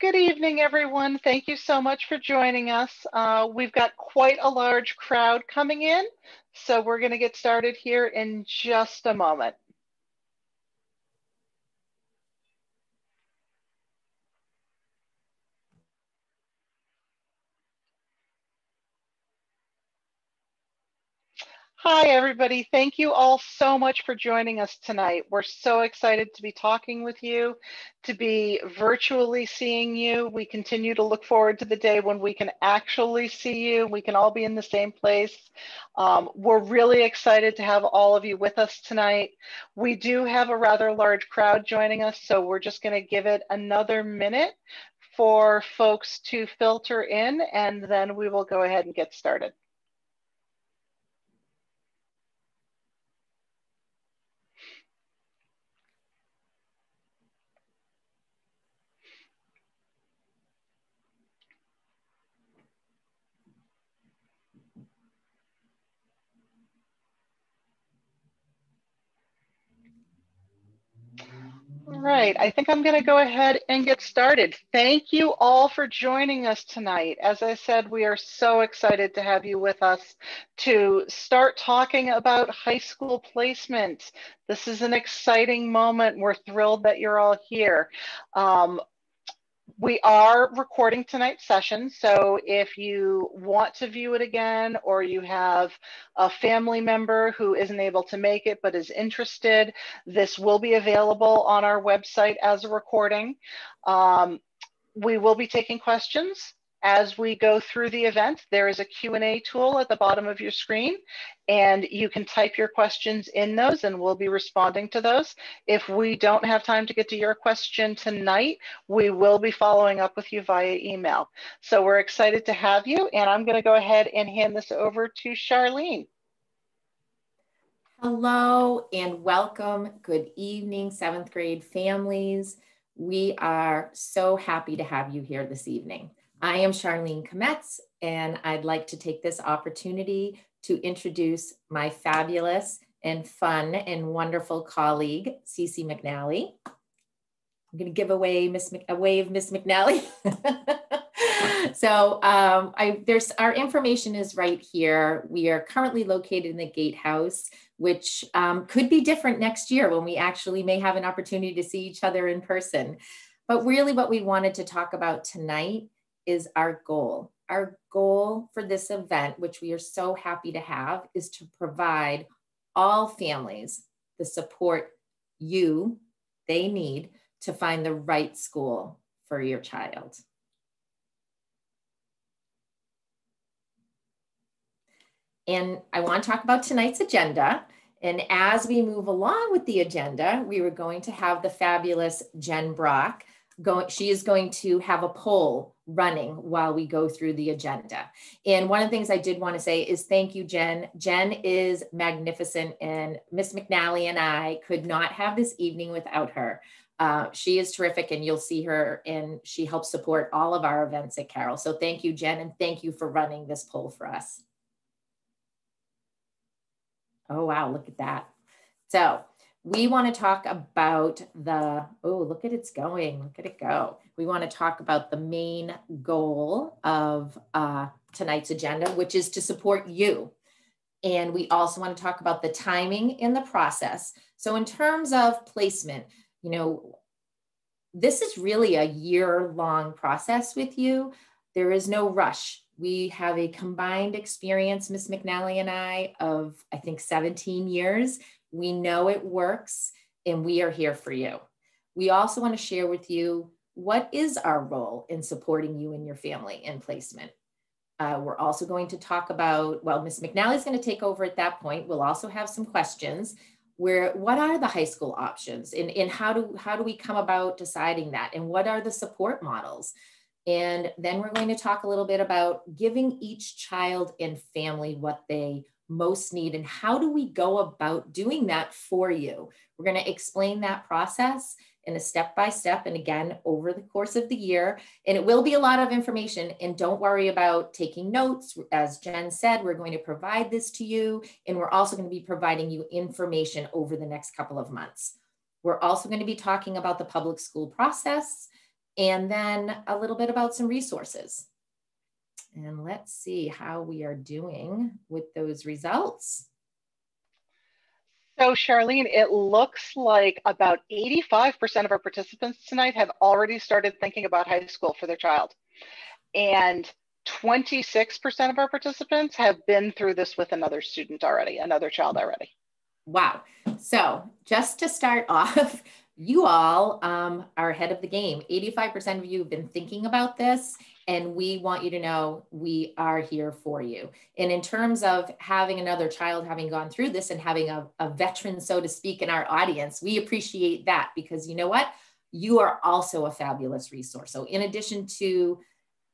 Good evening, everyone. Thank you so much for joining us. Uh, we've got quite a large crowd coming in, so we're going to get started here in just a moment. Hi, everybody. Thank you all so much for joining us tonight. We're so excited to be talking with you, to be virtually seeing you. We continue to look forward to the day when we can actually see you. We can all be in the same place. Um, we're really excited to have all of you with us tonight. We do have a rather large crowd joining us, so we're just going to give it another minute for folks to filter in, and then we will go ahead and get started. Right, I think I'm going to go ahead and get started. Thank you all for joining us tonight. As I said, we are so excited to have you with us to start talking about high school placement. This is an exciting moment. We're thrilled that you're all here. Um, we are recording tonight's session, so if you want to view it again or you have a family member who isn't able to make it but is interested, this will be available on our website as a recording. Um, we will be taking questions as we go through the event, there is a Q&A tool at the bottom of your screen, and you can type your questions in those and we'll be responding to those. If we don't have time to get to your question tonight, we will be following up with you via email. So we're excited to have you, and I'm gonna go ahead and hand this over to Charlene. Hello and welcome. Good evening, seventh grade families. We are so happy to have you here this evening. I am Charlene Kometz, and I'd like to take this opportunity to introduce my fabulous and fun and wonderful colleague, Cece McNally. I'm going to give away Miss Mc, a wave, Miss McNally. so um, I, there's our information is right here. We are currently located in the Gatehouse, which um, could be different next year when we actually may have an opportunity to see each other in person. But really, what we wanted to talk about tonight is our goal. Our goal for this event, which we are so happy to have, is to provide all families the support you, they need to find the right school for your child. And I want to talk about tonight's agenda. And as we move along with the agenda, we were going to have the fabulous Jen Brock going, she is going to have a poll running while we go through the agenda. And one of the things I did want to say is thank you, Jen. Jen is magnificent, and Miss McNally and I could not have this evening without her. Uh, she is terrific, and you'll see her, and she helps support all of our events at Carroll. So thank you, Jen, and thank you for running this poll for us. Oh, wow, look at that. So we want to talk about the, oh, look at it's going, look at it go. We want to talk about the main goal of uh, tonight's agenda, which is to support you. And we also want to talk about the timing in the process. So in terms of placement, you know, this is really a year long process with you. There is no rush. We have a combined experience, Miss McNally and I, of I think 17 years we know it works and we are here for you. We also want to share with you what is our role in supporting you and your family in placement. Uh, we're also going to talk about, well, Ms. McNally is going to take over at that point. We'll also have some questions where what are the high school options and, and how do how do we come about deciding that and what are the support models and then we're going to talk a little bit about giving each child and family what they most need and how do we go about doing that for you? We're going to explain that process in a step by step and again over the course of the year. And it will be a lot of information and don't worry about taking notes. As jen said we're going to provide this to you and we're also going to be providing you information over the next couple of months. We're also going to be talking about the public school process and then a little bit about some resources. And let's see how we are doing with those results. So Charlene, it looks like about 85% of our participants tonight have already started thinking about high school for their child. And 26% of our participants have been through this with another student already, another child already. Wow. So just to start off, you all um, are ahead of the game. 85% of you have been thinking about this, and we want you to know we are here for you. And in terms of having another child having gone through this and having a, a veteran, so to speak, in our audience, we appreciate that because you know what? You are also a fabulous resource. So, in addition to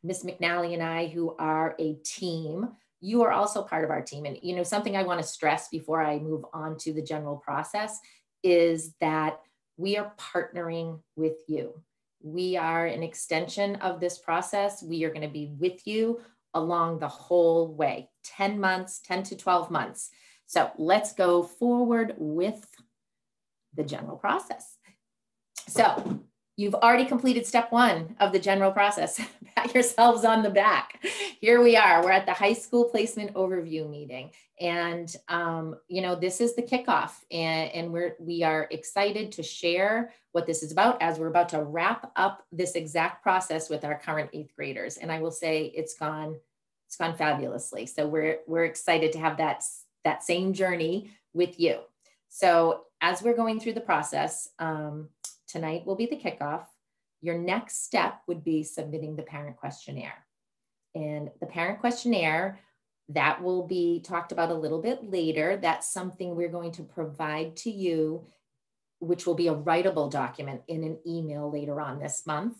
Miss McNally and I, who are a team, you are also part of our team. And you know, something I want to stress before I move on to the general process is that we are partnering with you. We are an extension of this process. We are going to be with you along the whole way 10 months, 10 to 12 months. So let's go forward with the general process. So You've already completed step one of the general process. Pat yourselves on the back. Here we are. We're at the high school placement overview meeting. And, um, you know, this is the kickoff. And, and we're, we are excited to share what this is about as we're about to wrap up this exact process with our current eighth graders. And I will say it's gone, it's gone fabulously. So we're, we're excited to have that, that same journey with you. So as we're going through the process, um, Tonight will be the kickoff. Your next step would be submitting the parent questionnaire. And the parent questionnaire, that will be talked about a little bit later. That's something we're going to provide to you, which will be a writable document in an email later on this month.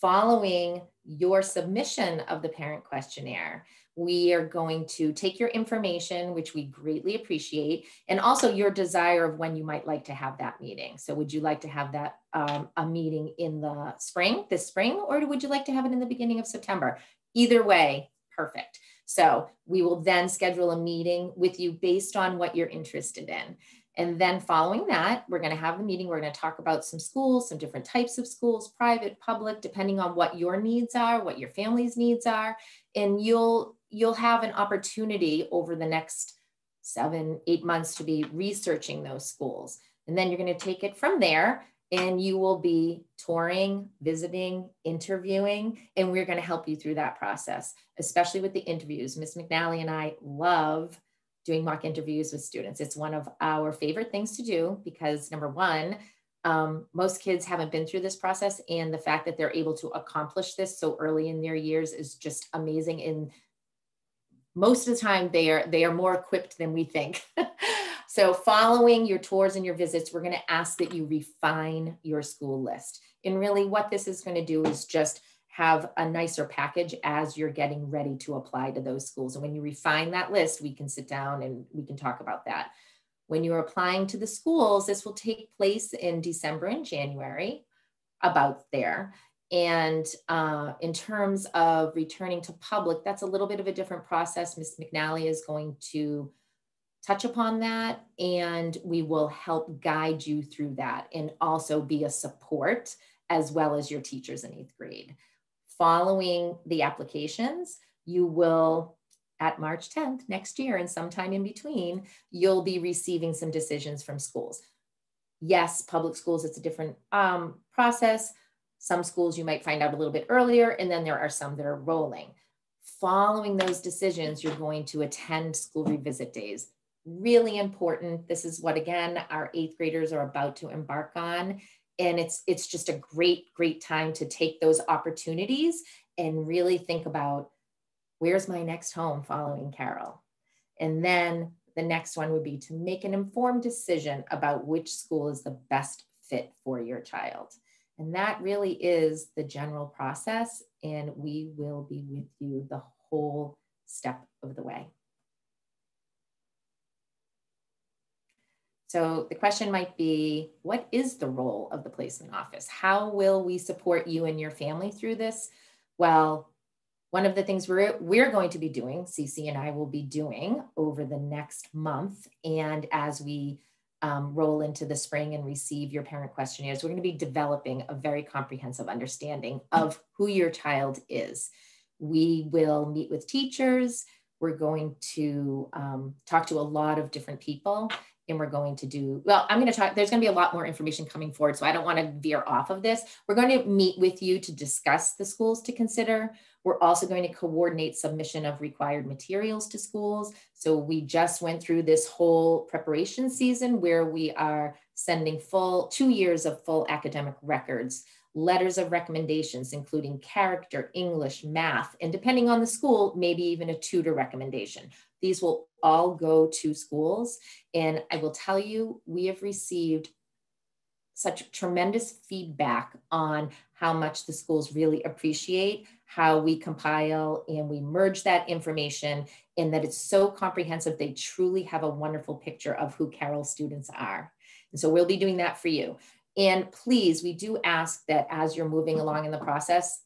Following your submission of the parent questionnaire, we are going to take your information, which we greatly appreciate, and also your desire of when you might like to have that meeting. So, would you like to have that um, a meeting in the spring, this spring, or would you like to have it in the beginning of September? Either way, perfect. So, we will then schedule a meeting with you based on what you're interested in. And then following that, we're going to have the meeting. We're going to talk about some schools, some different types of schools, private, public, depending on what your needs are, what your family's needs are. And you'll you'll have an opportunity over the next seven, eight months to be researching those schools. And then you're going to take it from there and you will be touring, visiting, interviewing, and we're going to help you through that process, especially with the interviews. Miss McNally and I love doing mock interviews with students. It's one of our favorite things to do because number one, um, most kids haven't been through this process, and the fact that they're able to accomplish this so early in their years is just amazing. And most of the time they are they are more equipped than we think. So following your tours and your visits we're going to ask that you refine your school list. And really what this is going to do is just have a nicer package as you're getting ready to apply to those schools. And when you refine that list we can sit down and we can talk about that. When you're applying to the schools this will take place in december and january about there and uh, in terms of returning to public, that's a little bit of a different process. Ms. McNally is going to touch upon that and we will help guide you through that and also be a support as well as your teachers in eighth grade. Following the applications, you will at March 10th next year and sometime in between, you'll be receiving some decisions from schools. Yes, public schools, it's a different um, process some schools you might find out a little bit earlier, and then there are some that are rolling. Following those decisions, you're going to attend school revisit days. Really important. This is what, again, our eighth graders are about to embark on. And it's, it's just a great, great time to take those opportunities and really think about where's my next home following Carroll? And then the next one would be to make an informed decision about which school is the best fit for your child. And that really is the general process. And we will be with you the whole step of the way. So the question might be, what is the role of the placement office? How will we support you and your family through this? Well, one of the things we're, we're going to be doing, Cece and I will be doing over the next month, and as we um, roll into the spring and receive your parent questionnaires, we're going to be developing a very comprehensive understanding of who your child is. We will meet with teachers. We're going to um, talk to a lot of different people and we're going to do well i'm going to talk there's going to be a lot more information coming forward so i don't want to veer off of this. We're going to meet with you to discuss the schools to consider. We're also going to coordinate submission of required materials to schools. So we just went through this whole preparation season where we are sending full two years of full academic records letters of recommendations, including character, English, math, and depending on the school, maybe even a tutor recommendation. These will all go to schools. And I will tell you, we have received such tremendous feedback on how much the schools really appreciate how we compile and we merge that information and that it's so comprehensive they truly have a wonderful picture of who carroll students are and so we'll be doing that for you and please, we do ask that as you're moving along in the process,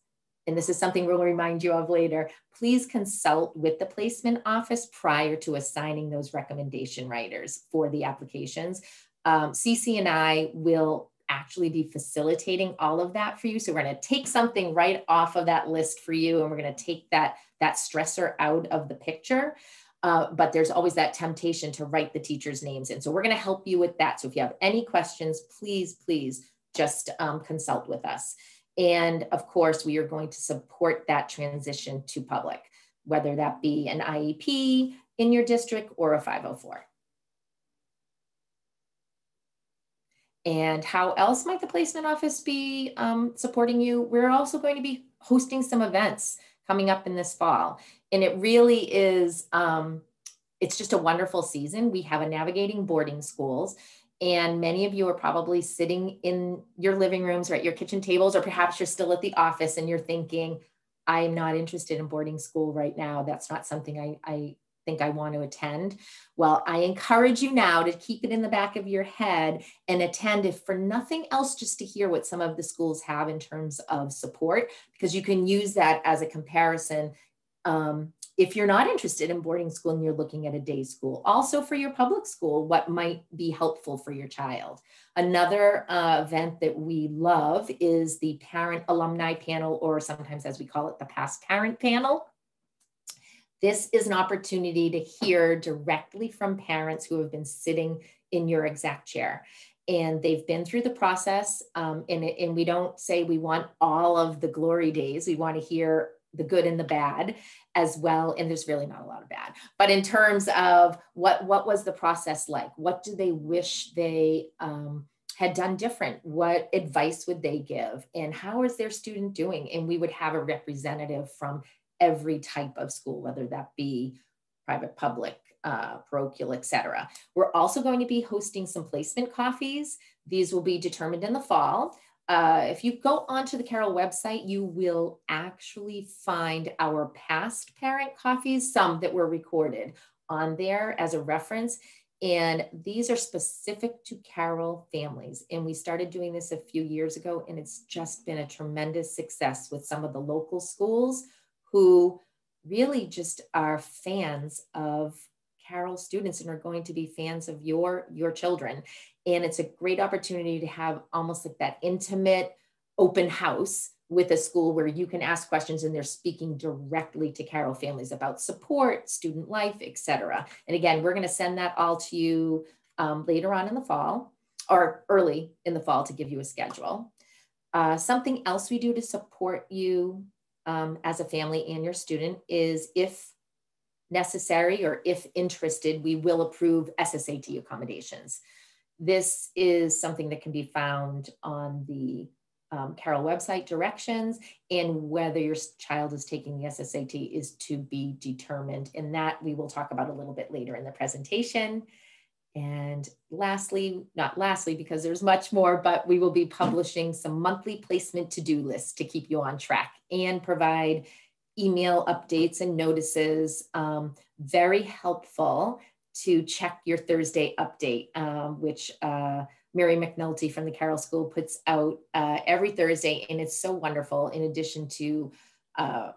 and this is something we'll remind you of later, please consult with the placement office prior to assigning those recommendation writers for the applications. Um, CC and I will actually be facilitating all of that for you. So we're going to take something right off of that list for you, and we're going to take that that stressor out of the picture. Uh, but there's always that temptation to write the teachers' names in. So we're going to help you with that. So if you have any questions, please, please just um, consult with us. And of course, we are going to support that transition to public, whether that be an IEP in your district or a 504. And how else might the placement office be um, supporting you? We're also going to be hosting some events coming up in this fall. And it really is um, it's just a wonderful season. We have a navigating boarding schools and many of you are probably sitting in your living rooms or at your kitchen tables or perhaps you're still at the office and you're thinking i'm not interested in boarding school right now. That's not something i, I think I want to attend. Well, I encourage you now to keep it in the back of your head and attend, if for nothing else, just to hear what some of the schools have in terms of support, because you can use that as a comparison um, if you're not interested in boarding school and you're looking at a day school. Also for your public school, what might be helpful for your child. Another uh, event that we love is the parent alumni panel, or sometimes as we call it, the past parent panel. This is an opportunity to hear directly from parents who have been sitting in your exact chair. And they've been through the process um, and, and we don't say we want all of the glory days. We want to hear the good and the bad as well and there's really not a lot of bad. But in terms of what what was the process like? What do they wish they um, had done different? What advice would they give? And how is their student doing? And we would have a representative from every type of school whether that be private public uh, parochial etc we're also going to be hosting some placement coffees these will be determined in the fall uh, if you go onto the Carroll website, you will actually find our past parent coffees, some that were recorded on there as a reference. And these are specific to Carroll families. And we started doing this a few years ago, and it's just been a tremendous success with some of the local schools who really just are fans of Carroll students and are going to be fans of your your children and it's a great opportunity to have almost like that intimate open house with a school where you can ask questions and they're speaking directly to Carroll families about support, student life, etc. And again, we're going to send that all to you um, later on in the fall or early in the fall to give you a schedule. Uh, something else we do to support you um, as a family and your student is if necessary or if interested, we will approve SSAT accommodations. This is something that can be found on the um, Carroll website directions and whether your child is taking the SSAT is to be determined. And that we will talk about a little bit later in the presentation. And lastly, not lastly, because there's much more, but we will be publishing some monthly placement to-do lists to keep you on track and provide email updates and notices. Um, very helpful to check your Thursday update, um, which uh, Mary McNulty from the Carroll School puts out uh, every Thursday. And it's so wonderful. In addition to, uh,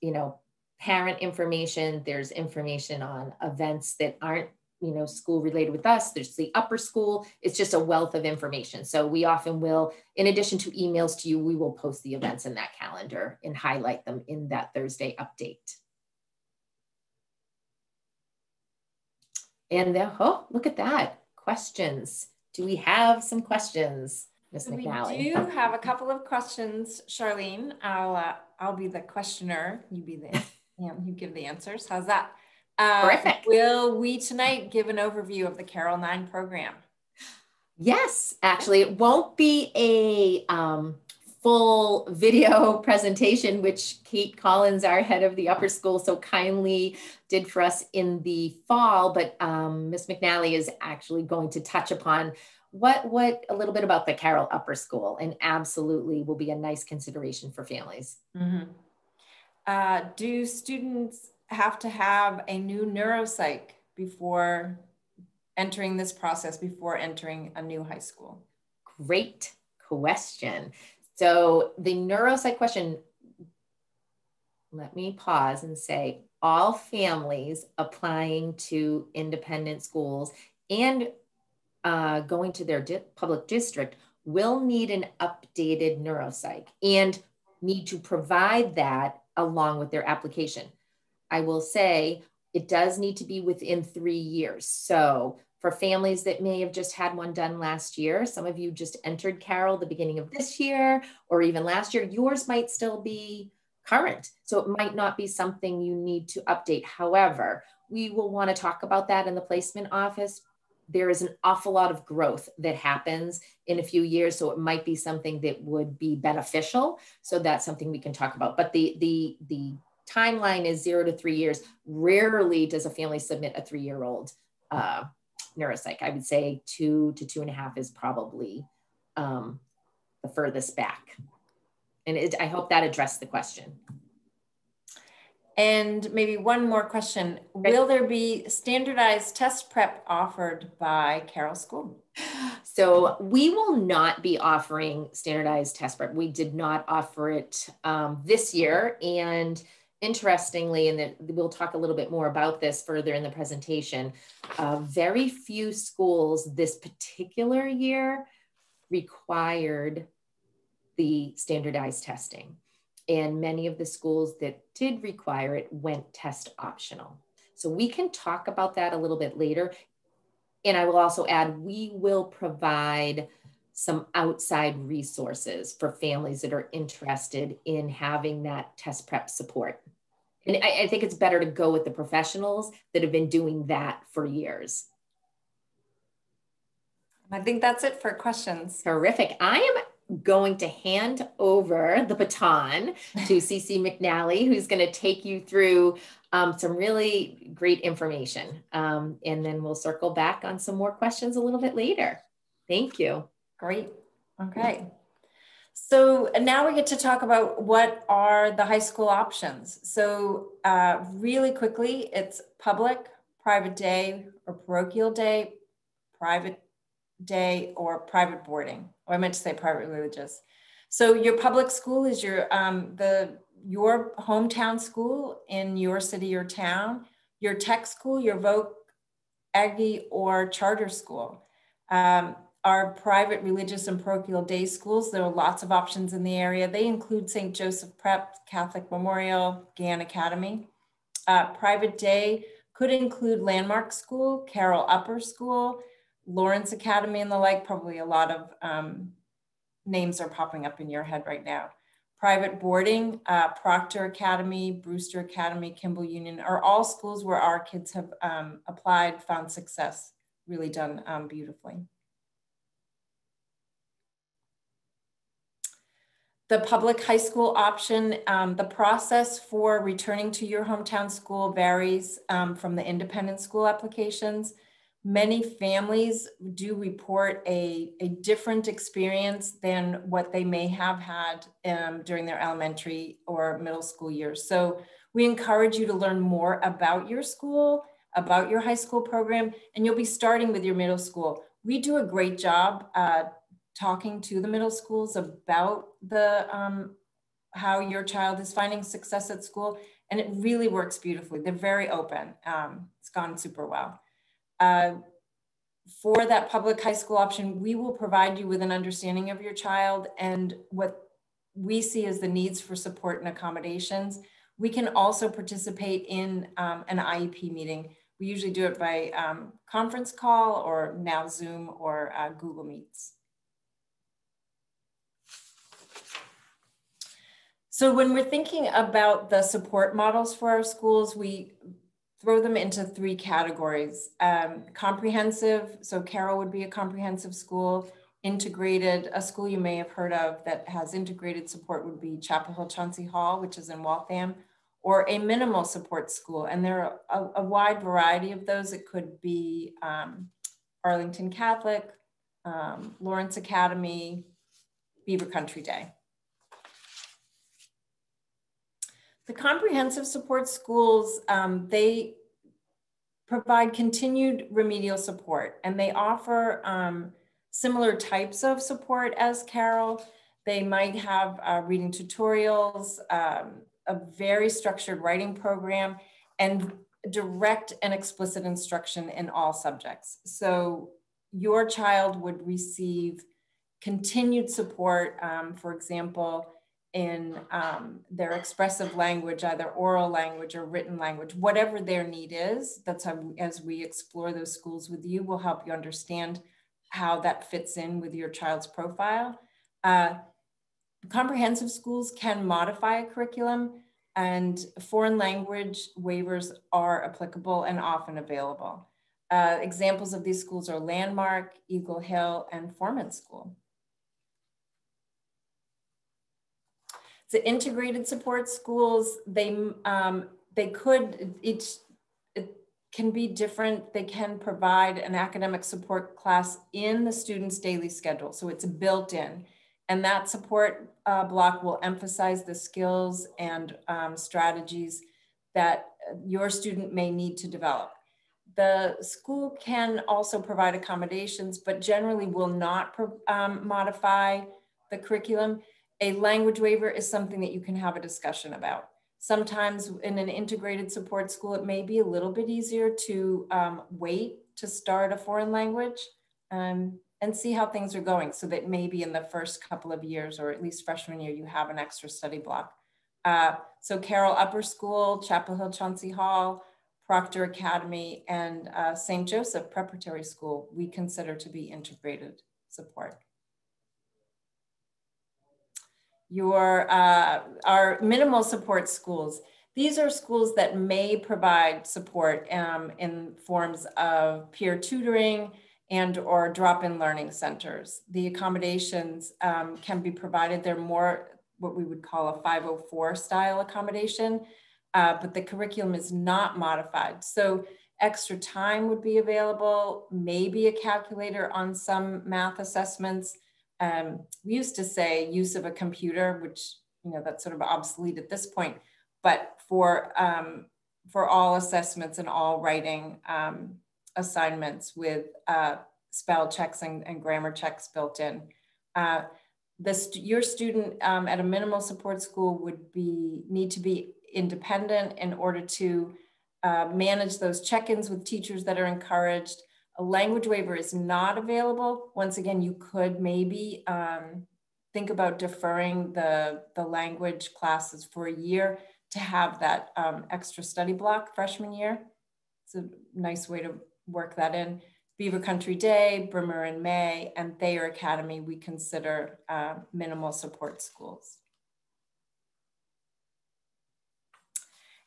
you know, parent information, there's information on events that aren't you know, school related with us. There's the upper school. It's just a wealth of information. So we often will, in addition to emails to you, we will post the events in that calendar and highlight them in that Thursday update. And then, oh, look at that. Questions. Do we have some questions, Ms. McNally? We do have a couple of questions, Charlene. I'll uh, I'll be the questioner. You be the you give the answers. How's that? Uh, Will we tonight give an overview of the Carroll 9 program? Yes, actually, it won't be a um, full video presentation, which Kate Collins, our head of the upper school, so kindly did for us in the fall. But um, Ms. McNally is actually going to touch upon what what a little bit about the Carroll Upper School, and absolutely will be a nice consideration for families. Mm-hmm. Uh, do students have to have a new neuropsych before entering this process, before entering a new high school? Great question. So the neuropsych question, let me pause and say all families applying to independent schools and uh, going to their di public district will need an updated neuropsych and need to provide that along with their application. I will say it does need to be within three years. So for families that may have just had one done last year, some of you just entered Carroll the beginning of this year or even last year, yours might still be current. So it might not be something you need to update. However, we will want to talk about that in the placement office. There is an awful lot of growth that happens in a few years. So it might be something that would be beneficial. So that's something we can talk about. But the the the timeline is zero to three years. Rarely does a family submit a three-year-old uh, neuropsych. I would say two to two and a half is probably um, the furthest back. And it, I hope that addressed the question. And maybe one more question. Will there be standardized test prep offered by Carroll School? So we will not be offering standardized test prep. We did not offer it um, this year. And interestingly, and we'll talk a little bit more about this further in the presentation, uh, very few schools this particular year required the standardized testing. And many of the schools that did require it went test optional. So we can talk about that a little bit later. And I will also add, we will provide some outside resources for families that are interested in having that test prep support. And I, I think it's better to go with the professionals that have been doing that for years. I think that's it for questions. Terrific. I am going to hand over the baton to CC McNally, who's going to take you through um, some really great information. Um, and then we'll circle back on some more questions a little bit later. Thank you. Great. Okay. So now we get to talk about what are the high school options. So uh, really quickly, it's public, private day, or parochial day, private day, or private boarding. Or I meant to say private religious. So your public school is your um, the your hometown school in your city or town. Your tech school, your voc, Aggie, or charter school. Um, our private religious and parochial day schools. There are lots of options in the area. They include St. Joseph Prep, Catholic Memorial, Gann Academy. Uh, private day could include Landmark School, Carroll Upper School, Lawrence Academy and the like. Probably a lot of um, names are popping up in your head right now. Private boarding, uh, Proctor Academy, Brewster Academy, Kimball Union are all schools where our kids have um, applied, found success, really done um, beautifully. The public high school option, um, the process for returning to your hometown school varies um, from the independent school applications. Many families do report a, a different experience than what they may have had um, during their elementary or middle school years. So we encourage you to learn more about your school, about your high school program, and you'll be starting with your middle school. We do a great job uh, talking to the middle schools about the um, how your child is finding success at school and it really works beautifully they're very open um, it's gone super well Uh, for that public high school option, we will provide you with an understanding of your child and what we see as the needs for support and accommodations. We can also participate in um, an IEP meeting. We usually do it by um, conference call or now Zoom or uh, Google Meets. So when we're thinking about the support models for our schools, we throw them into three categories. Um, comprehensive, so Carroll would be a comprehensive school. Integrated, a school you may have heard of that has integrated support would be Chapel Hill Chauncey Hall, which is in Waltham, or a minimal support school. And there are a, a wide variety of those. It could be um, Arlington Catholic, um, Lawrence Academy, Beaver Country Day. The comprehensive support schools, um, they provide continued remedial support and they offer um, similar types of support as Carroll. They might have uh, reading tutorials, um, a very structured writing program, and direct and explicit instruction in all subjects. So your child would receive continued support, um, for example, in um, their expressive language, either oral language or written language, whatever their need is. That's how, as we explore those schools with you, we'll help you understand how that fits in with your child's profile. Uh, comprehensive schools can modify a curriculum and foreign language waivers are applicable and often available. Uh, examples of these schools are Landmark, Eagle Hill, and Forman School. Integrated support schools, they, um, they could, each, it can be different. They can provide an academic support class in the student's daily schedule. So it's built in. And that support uh, block will emphasize the skills and um, strategies that your student may need to develop. The school can also provide accommodations, but generally will not um, modify the curriculum a language waiver is something that you can have a discussion about. Sometimes in an integrated support school, it may be a little bit easier to um, wait to start a foreign language um, and see how things are going so that maybe in the first couple of years or at least freshman year, you have an extra study block. Uh, so Carroll Upper School, Chapel Hill Chauncey Hall, Proctor Academy, and uh, St. Joseph Preparatory School, we consider to be integrated support your uh, our minimal support schools. These are schools that may provide support um, in forms of peer tutoring and or drop-in learning centers. The accommodations um, can be provided. They're more what we would call a 504 style accommodation, uh, but the curriculum is not modified. So extra time would be available, maybe a calculator on some math assessments, um, we used to say use of a computer, which, you know, that's sort of obsolete at this point, but for, um, for all assessments and all writing um, assignments with uh, spell checks and, and, grammar checks built in. Uh, the st your student um, at a minimal support school would be need to be independent in order to uh, manage those check-ins with teachers that are encouraged, a language waiver is not available. Once again, you could maybe um, think about deferring the, the language classes for a year to have that um, extra study block freshman year. It's a nice way to work that in. Beaver Country Day, Brimmer and May, and Thayer Academy, we consider uh, minimal support schools.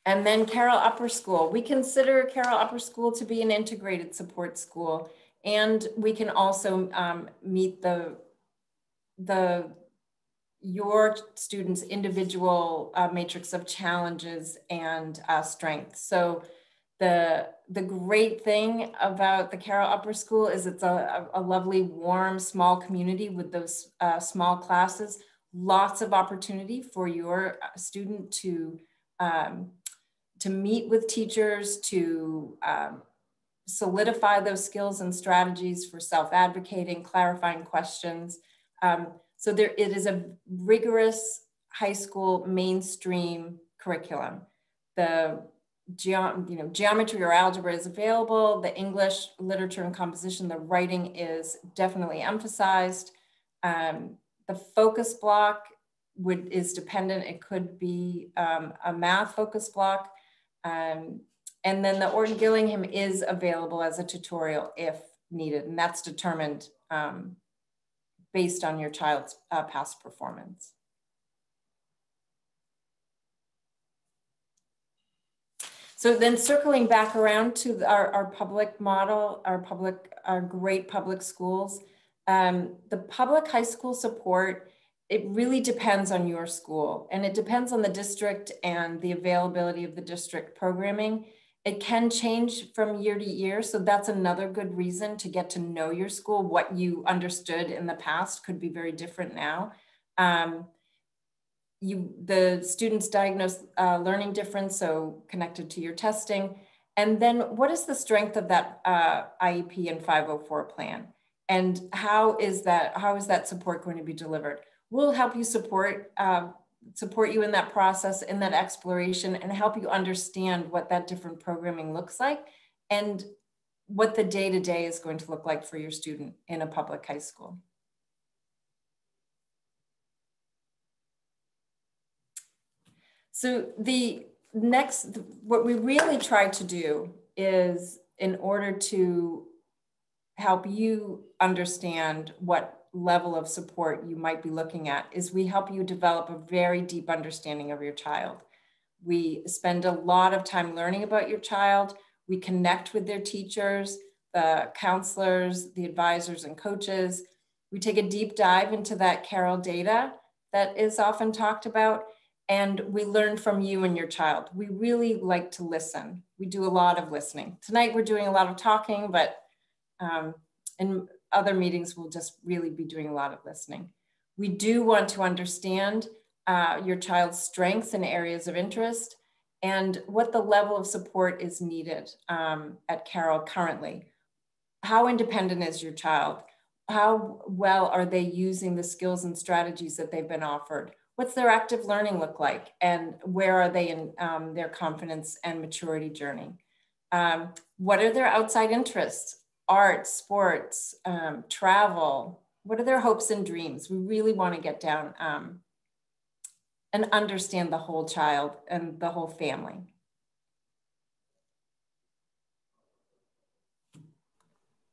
And then Carroll Upper School. We consider Carroll Upper School to be an integrated support school. And we can also um, meet the, the your students' individual uh, matrix of challenges and uh, strengths. So the, the great thing about the Carroll Upper School is it's a, a lovely, warm, small community with those uh, small classes, lots of opportunity for your uh, student to um, to meet with teachers, to um, solidify those skills and strategies for self-advocating, clarifying questions. Um, so there, it is a rigorous high school mainstream curriculum. The you know, geometry or algebra is available. The English, literature and composition, the writing is definitely emphasized. Um, the focus block would is dependent. It could be um, a math focus block. Um, and then the Orton Gillingham is available as a tutorial if needed. And that's determined um, based on your child's uh, past performance. So then circling back around to our, our public model, our public, our great public schools, um, the public high school support, it really depends on your school and it depends on the district and the availability of the district programming. It can change from year to year. So that's another good reason to get to know your school. What you understood in the past could be very different now. Um, you the students diagnose uh, learning difference, so connected to your testing. And then what is the strength of that uh, IEP and 504 plan? And how is that, how is that support going to be delivered? We'll help you support, uh, support you in that process, in that exploration, and help you understand what that different programming looks like and what the day-to-day -day is going to look like for your student in a public high school. So the next, what we really try to do is in order to help you understand what level of support you might be looking at is we help you develop a very deep understanding of your child. We spend a lot of time learning about your child. We connect with their teachers, the counselors, the advisors and coaches. We take a deep dive into that CAROL data that is often talked about and we learn from you and your child. We really like to listen. We do a lot of listening. Tonight we're doing a lot of talking, but um, in other meetings we'll just really be doing a lot of listening. We do want to understand uh, your child's strengths and areas of interest and what the level of support is needed um, at Carroll currently. How independent is your child? How well are they using the skills and strategies that they've been offered? what's their active learning look like and where are they in um, their confidence and maturity journey um, what are their outside interests art sports um, travel. What are their hopes and dreams? We really want to get down um, and understand the whole child and the whole family.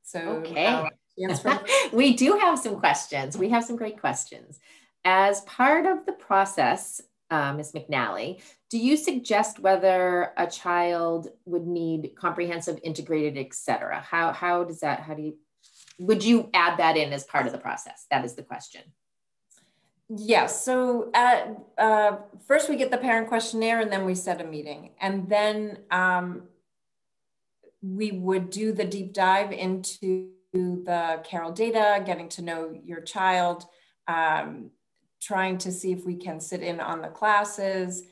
So okay. uh, we do have some questions. We have some great questions. As part of the process, uh, Ms. McNally, do you suggest whether a child would need comprehensive, integrated, et cetera? How, how does that, how do you, would you add that in as part of the process? That is the question. Yes. So at, uh, first we get the parent questionnaire and then we set a meeting. And then um, we would do the deep dive into the Carol data, getting to know your child, um, trying to see if we can sit in on the classes,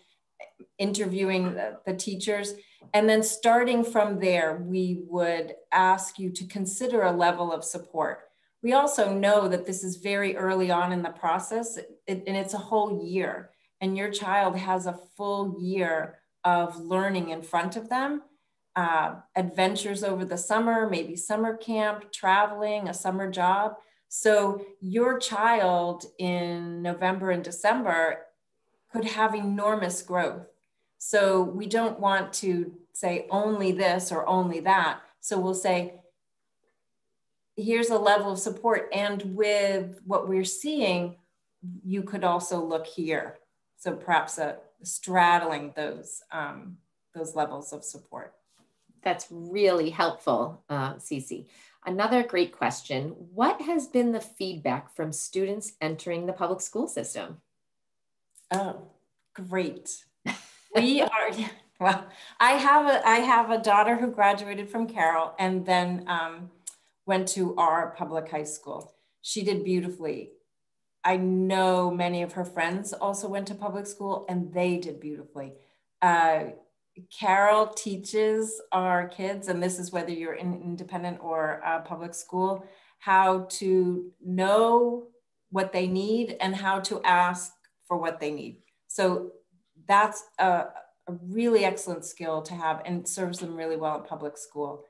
interviewing the, the, teachers. And then starting from there, we would ask you to consider a level of support. We also know that this is very early on in the process it, and it's a whole year and your child has a full year of learning in front of them. Uh, adventures over the summer, maybe summer camp, traveling, a summer job. So your child in November and December could have enormous growth. So we don't want to say only this or only that. So we'll say, here's a level of support. And with what we're seeing, you could also look here. So perhaps a, straddling those, um, those levels of support. That's really helpful, uh, Cece. Another great question What has been the feedback from students entering the public school system? Oh, great. we are, well, I have, a, I have a daughter who graduated from Carroll and then um, went to our public high school. She did beautifully. I know many of her friends also went to public school and they did beautifully. Uh, Carroll teaches our kids, and this is whether you're in independent or public school, how to know what they need and how to ask for what they need. So that's a, a really excellent skill to have and serves them really well in public school.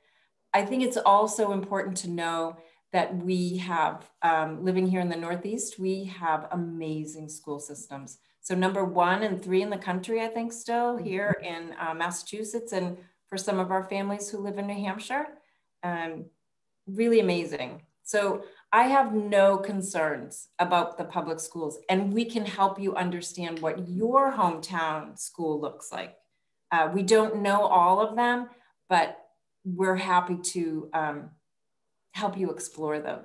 I think it's also important to know that we have, um, living here in the Northeast, we have amazing school systems. So number one and three in the country, I think still here in uh, Massachusetts and for some of our families who live in New Hampshire, um, really amazing. So I have no concerns about the public schools and we can help you understand what your hometown school looks like. Uh, we don't know all of them, but we're happy to um, help you explore them.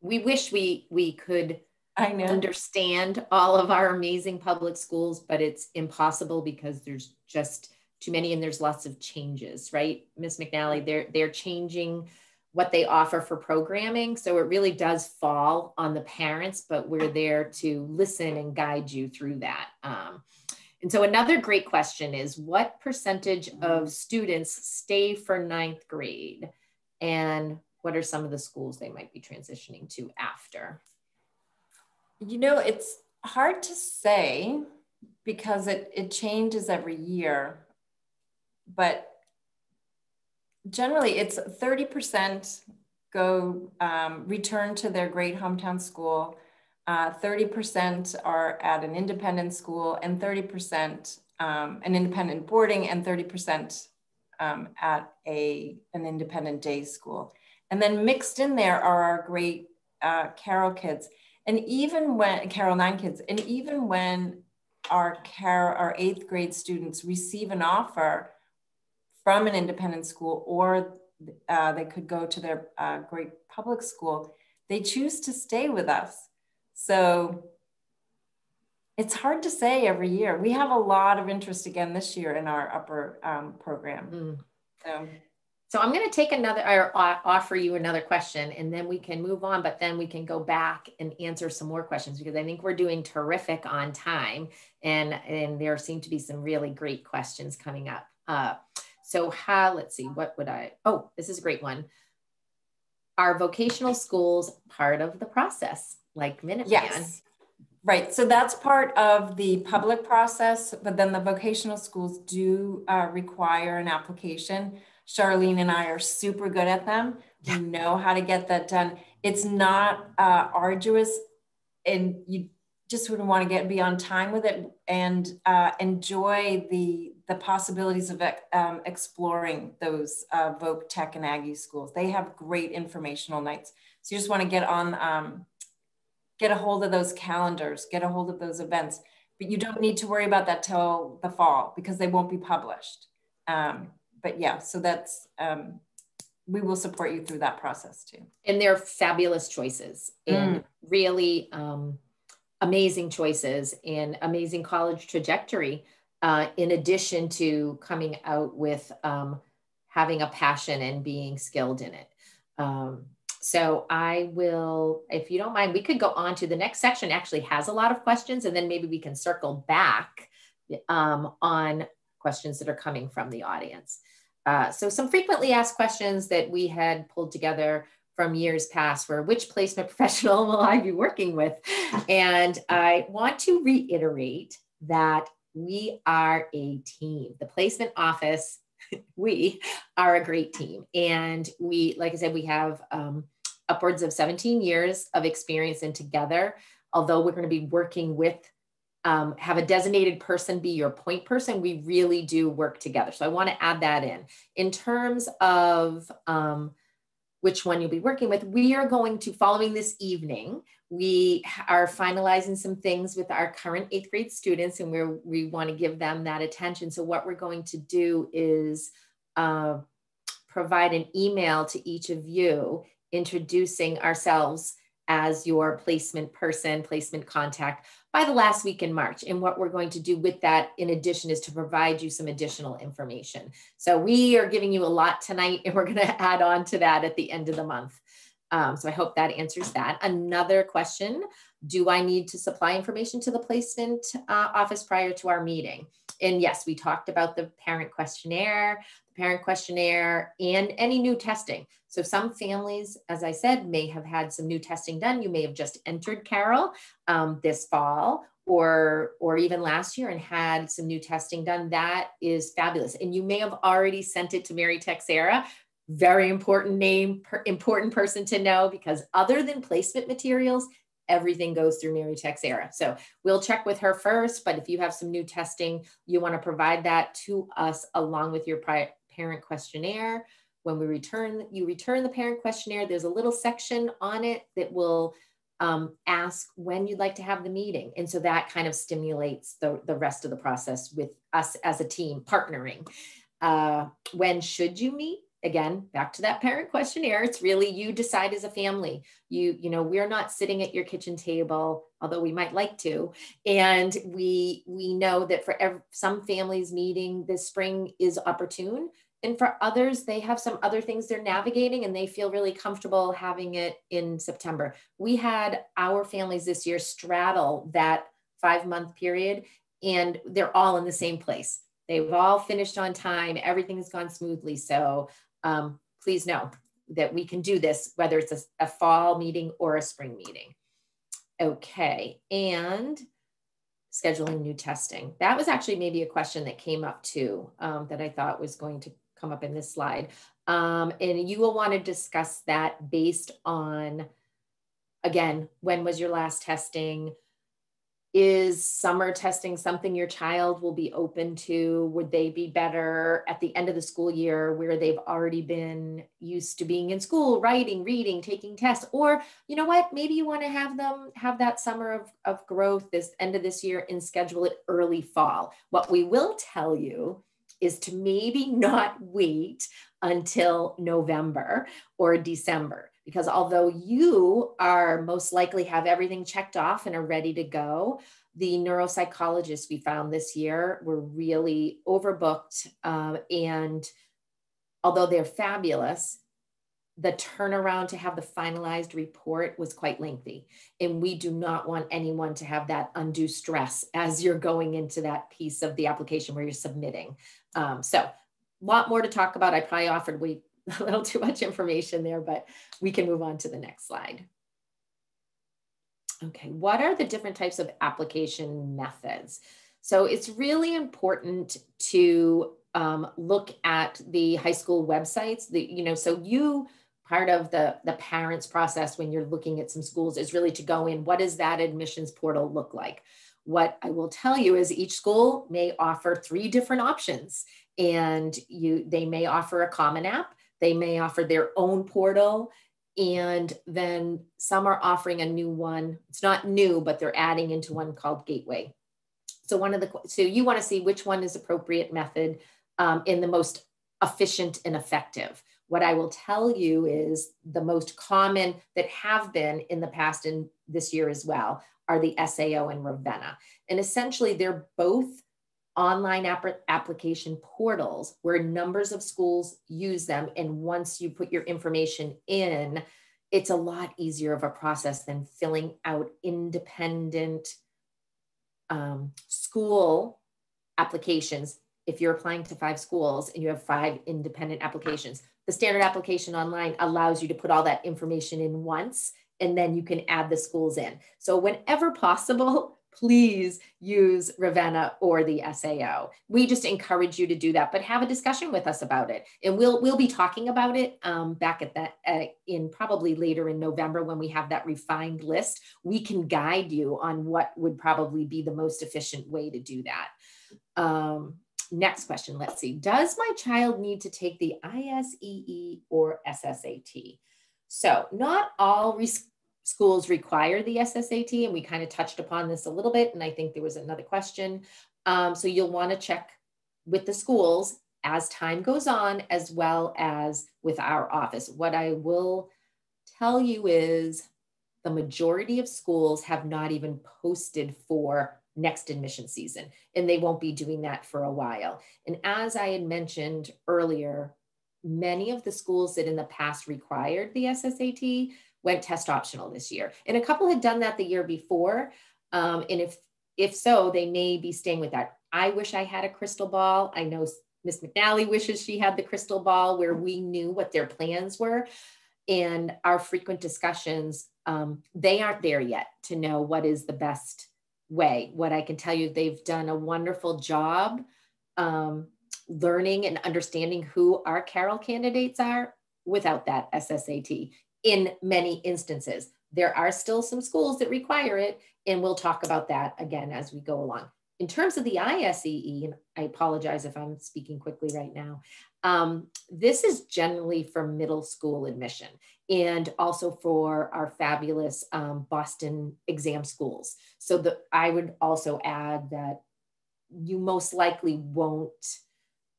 We wish we we could I know. understand all of our amazing public schools, but it's impossible because there's just too many and there's lots of changes, right? Miss McNally, they're they're changing what they offer for programming. So it really does fall on the parents, but we're there to listen and guide you through that. Um, and so another great question is what percentage of students stay for ninth grade? And what are some of the schools they might be transitioning to after? You know, it's hard to say because it, it changes every year, but generally it's 30% go um, return to their great hometown school 30% uh, are at an independent school and 30% um, an independent boarding and 30% um, at a, an independent day school. And then mixed in there are our great uh, Carroll kids. And even when, Carroll 9 kids, and even when our, Carroll, our eighth grade students receive an offer from an independent school or uh, they could go to their uh, great public school, they choose to stay with us so it's hard to say every year. We have a lot of interest again this year in our upper um, program. Mm. So. So I'm going to take another or offer you another question and then we can move on, but then we can go back and answer some more questions because I think we're doing terrific on time and, and there seem to be some really great questions coming up. Uh, so how, let's see, what would I, oh, this is a great one. Are vocational schools part of the process? like Minuteman. Yes. Right. So that's part of the public process, but then the vocational schools do uh, require an application. Charlene and I are super good at them. Yeah. We know how to get that done. It's not uh, arduous, and you just would want to get be on time with it and uh, enjoy the the possibilities of um, exploring those uh, Voc Tech and Aggie schools. They have great informational nights. So you just want to get on um, get a hold of those calendars, get a hold of those events. But you don't need to worry about that till the fall because they won't be published. Um, but yeah, so that's, um, we will support you through that process too. And they're fabulous choices and mm. really um, amazing choices and amazing college trajectory. Uh, in addition to coming out with um, having a passion and being skilled in it. Um, so I will, if you don't mind, we could go on to the next section actually has a lot of questions and then maybe we can circle back um, on questions that are coming from the audience. Uh, so some frequently asked questions that we had pulled together from years past were which placement professional will I be working with? And I want to reiterate that we are a team. The placement office, we are a great team. And we, like I said, we have um, upwards of 17 years of experience in together. Although we're going to be working with, um, have a designated person be your point person, we really do work together. So I want to add that in. In terms of um, which one you'll be working with, we are going to, following this evening, we are finalizing some things with our current eighth grade students and we we want to give them that attention. So what we're going to do is uh, provide an email to each of you introducing ourselves as your placement person, placement contact by the last week in March. And what we're going to do with that, in addition, is to provide you some additional information. So we are giving you a lot tonight, and we're going to add on to that at the end of the month. Um, so I hope that answers that. Another question Do I need to supply information to the placement uh, office prior to our meeting? And yes, we talked about the parent questionnaire, parent questionnaire, and any new testing. So some families, as I said, may have had some new testing done. You may have just entered Carroll um, this fall, or or even last year and had some new testing done that is fabulous and you may have already sent it to mary texera very important name per, important person to know because other than placement materials everything goes through mary texera so we'll check with her first but if you have some new testing you want to provide that to us along with your parent questionnaire when we return you return the parent questionnaire there's a little section on it that will um, ask when you'd like to have the meeting. And so that kind of stimulates the, the rest of the process with us as a team partnering. Uh, when should you meet? Again, back to that parent questionnaire. It's really you decide as a family. You, you know, we're not sitting at your kitchen table, although we might like to. And we we know that for some families, meeting this spring is opportune and for others, they have some other things they're navigating and they feel really comfortable having it in September. We had our families this year straddle that five month period and they're all in the same place. They've all finished on time, everything's gone smoothly. So um, please know that we can do this, whether it's a, a fall meeting or a spring meeting. Okay, and scheduling new testing. That was actually maybe a question that came up too um, that I thought was going to come up in this slide. Um, and you will want to discuss that based on, again, when was your last testing? Is summer testing something your child will be open to? Would they be better at the end of the school year where they've already been used to being in school, writing, reading, taking tests? Or, you know what, maybe you want to have them have that summer of, of growth this end of this year and schedule it early fall. What we will tell you is to maybe not wait until November or December. Because although you are most likely have everything checked off and are ready to go, the neuropsychologists we found this year were really overbooked. Um, and although they're fabulous, the turnaround to have the finalized report was quite lengthy. And we do not want anyone to have that undue stress as you're going into that piece of the application where you're submitting. Um, so a lot more to talk about. I probably offered way a little too much information there, but we can move on to the next slide. Okay, what are the different types of application methods? So it's really important to um, look at the high school websites. The, you know, so you part of the, the parents process when you're looking at some schools is really to go in, what does that admissions portal look like? What I will tell you is each school may offer three different options and you they may offer a common app, they may offer their own portal, and then some are offering a new one. It's not new, but they're adding into one called Gateway. So one of the so you want to see which one is appropriate method um, in the most efficient and effective. What I will tell you is the most common that have been in the past and this year as well are the SAO and Ravenna. And essentially, they're both online app- application portals where numbers of schools use them. And once you put your information in, it's a lot easier of a process than filling out independent um, school applications. If you're applying to five schools and you have five independent applications, the standard application online allows you to put all that information in once and then you can add the schools in. So whenever possible, please use Ravenna or the SAO. We just encourage you to do that, but have a discussion with us about it. And we'll we'll be talking about it um, back at that uh, in probably later in November when we have that refined list. We can guide you on what would probably be the most efficient way to do that. Um, next question, let's see. Does my child need to take the ISEE or SSAT? So not all re schools require the SSAT, and we kind of touched upon this a little bit, and I think there was another question. Um, so you'll want to check with the schools as time goes on, as well as with our office. What I will tell you is the majority of schools have not even posted for next admission season, and they won't be doing that for a while. And as I had mentioned earlier, many of the schools that in the past required the SSAT went test optional this year. And a couple had done that the year before. Um, and if if so, they may be staying with that. I wish I had a crystal ball. I know Miss McNally wishes she had the crystal ball where we knew what their plans were. And our frequent discussions, um, they aren't there yet to know what is the best way. What I can tell you, they've done a wonderful job um, learning and understanding who our Carroll candidates are without that SSAT in many instances. There are still some schools that require it, and we'll talk about that again as we go along. In terms of the ISEE, and I apologize if I'm speaking quickly right now, um, this is generally for middle school admission and also for our fabulous um, Boston exam schools. So the, I would also add that you most likely won't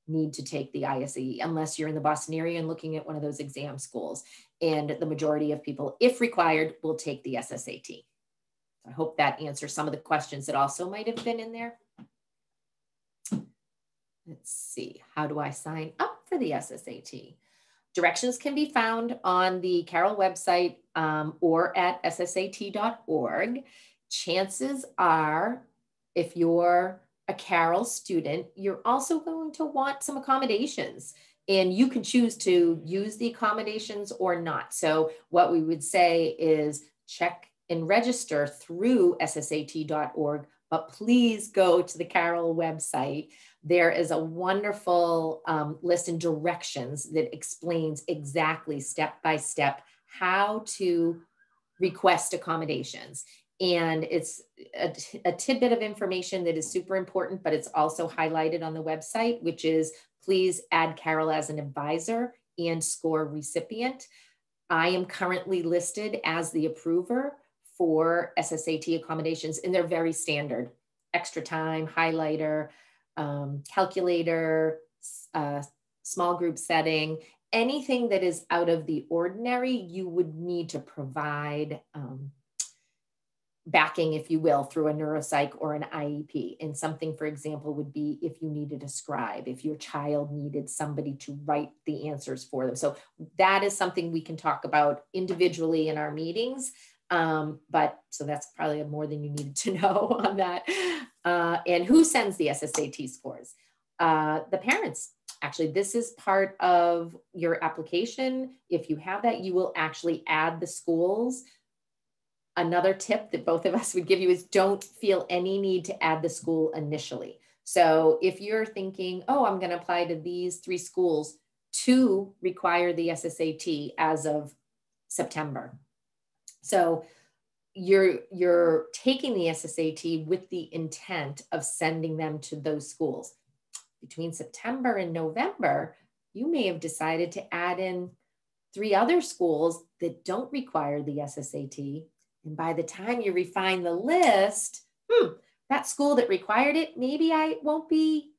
need to take the ISEE unless you're in the Boston area and looking at one of those exam schools. And the majority of people, if required, will take the SSAT. I hope that answers some of the questions that also might have been in there. Let's see, how do I sign up for the SSAT? Directions can be found on the Carroll website um, or at ssat.org. Chances are, if you're a Carroll student, you're also going to want some accommodations and you can choose to use the accommodations or not. So what we would say is check and register through ssat.org, but please go to the Carroll website. There is a wonderful um, list and directions that explains exactly step by step how to request accommodations. And it's a, a tidbit of information that is super important, but it's also highlighted on the website, which is please add Carroll as an advisor and score recipient. I am currently listed as the approver for SSAT accommodations, and they're very standard extra time, highlighter, um, calculator, uh, small group setting, anything that is out of the ordinary, you would need to provide um, backing, if you will, through a neuropsych or an IEP. And something, for example, would be if you needed a scribe, if your child needed somebody to write the answers for them. So that is something we can talk about individually in our meetings. Um, but so that's probably more than you needed to know on that. Uh, and who sends the SSAT scores? Uh, the parents. Actually, this is part of your application. If you have that, you will actually add the schools Another tip that both of us would give you is don't feel any need to add the school initially. So if you're thinking, oh, I'm going to apply to these three schools, two require the SSAT as of September. So you're you're taking the SSAT with the intent of sending them to those schools. Between September and November, you may have decided to add in three other schools that don't require the SSAT and by the time you refine the list, hmm, that school that required it, maybe I won't be,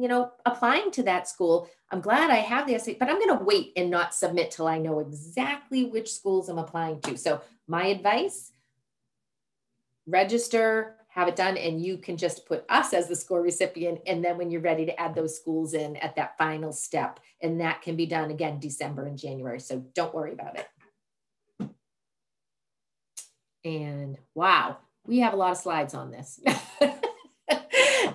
you know, applying to that school. I'm glad I have the essay, but I'm going to wait and not submit till I know exactly which schools I'm applying to. So my advice, register, have it done, and you can just put us as the score recipient. And then when you're ready to add those schools in at that final step, and that can be done again December and January. So don't worry about it. And wow, we have a lot of slides on this.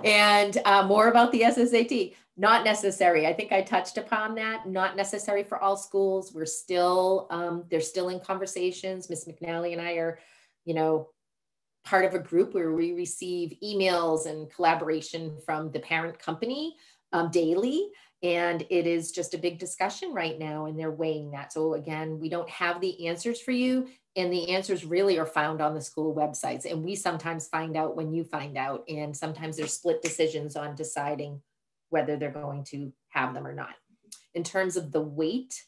and uh, more about the SSAT. Not necessary. I think I touched upon that. Not necessary for all schools. We're still, um, they're still in conversations. Miss McNally and I are, you know, part of a group where we receive emails and collaboration from the parent company um, daily. And it is just a big discussion right now, and they're weighing that. So, again, we don't have the answers for you and the answers really are found on the school websites and we sometimes find out when you find out and sometimes there's split decisions on deciding whether they're going to have them or not. In terms of the weight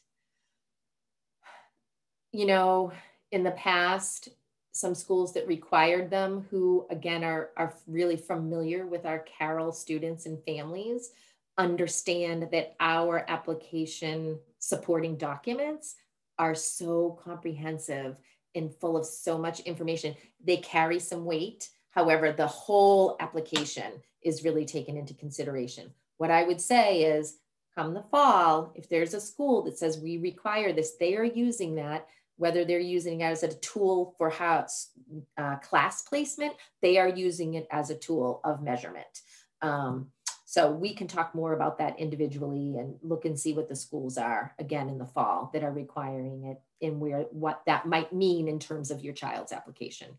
you know in the past some schools that required them who again are, are really familiar with our carroll students and families understand that our application supporting documents are so comprehensive and full of so much information. They carry some weight. However, the whole application is really taken into consideration. What I would say is come the fall, if there's a school that says we require this, they are using that, whether they're using it as a tool for how uh, class placement, they are using it as a tool of measurement. Um, so we can talk more about that individually and look and see what the schools are again in the fall that are requiring it and where what that might mean in terms of your child's application.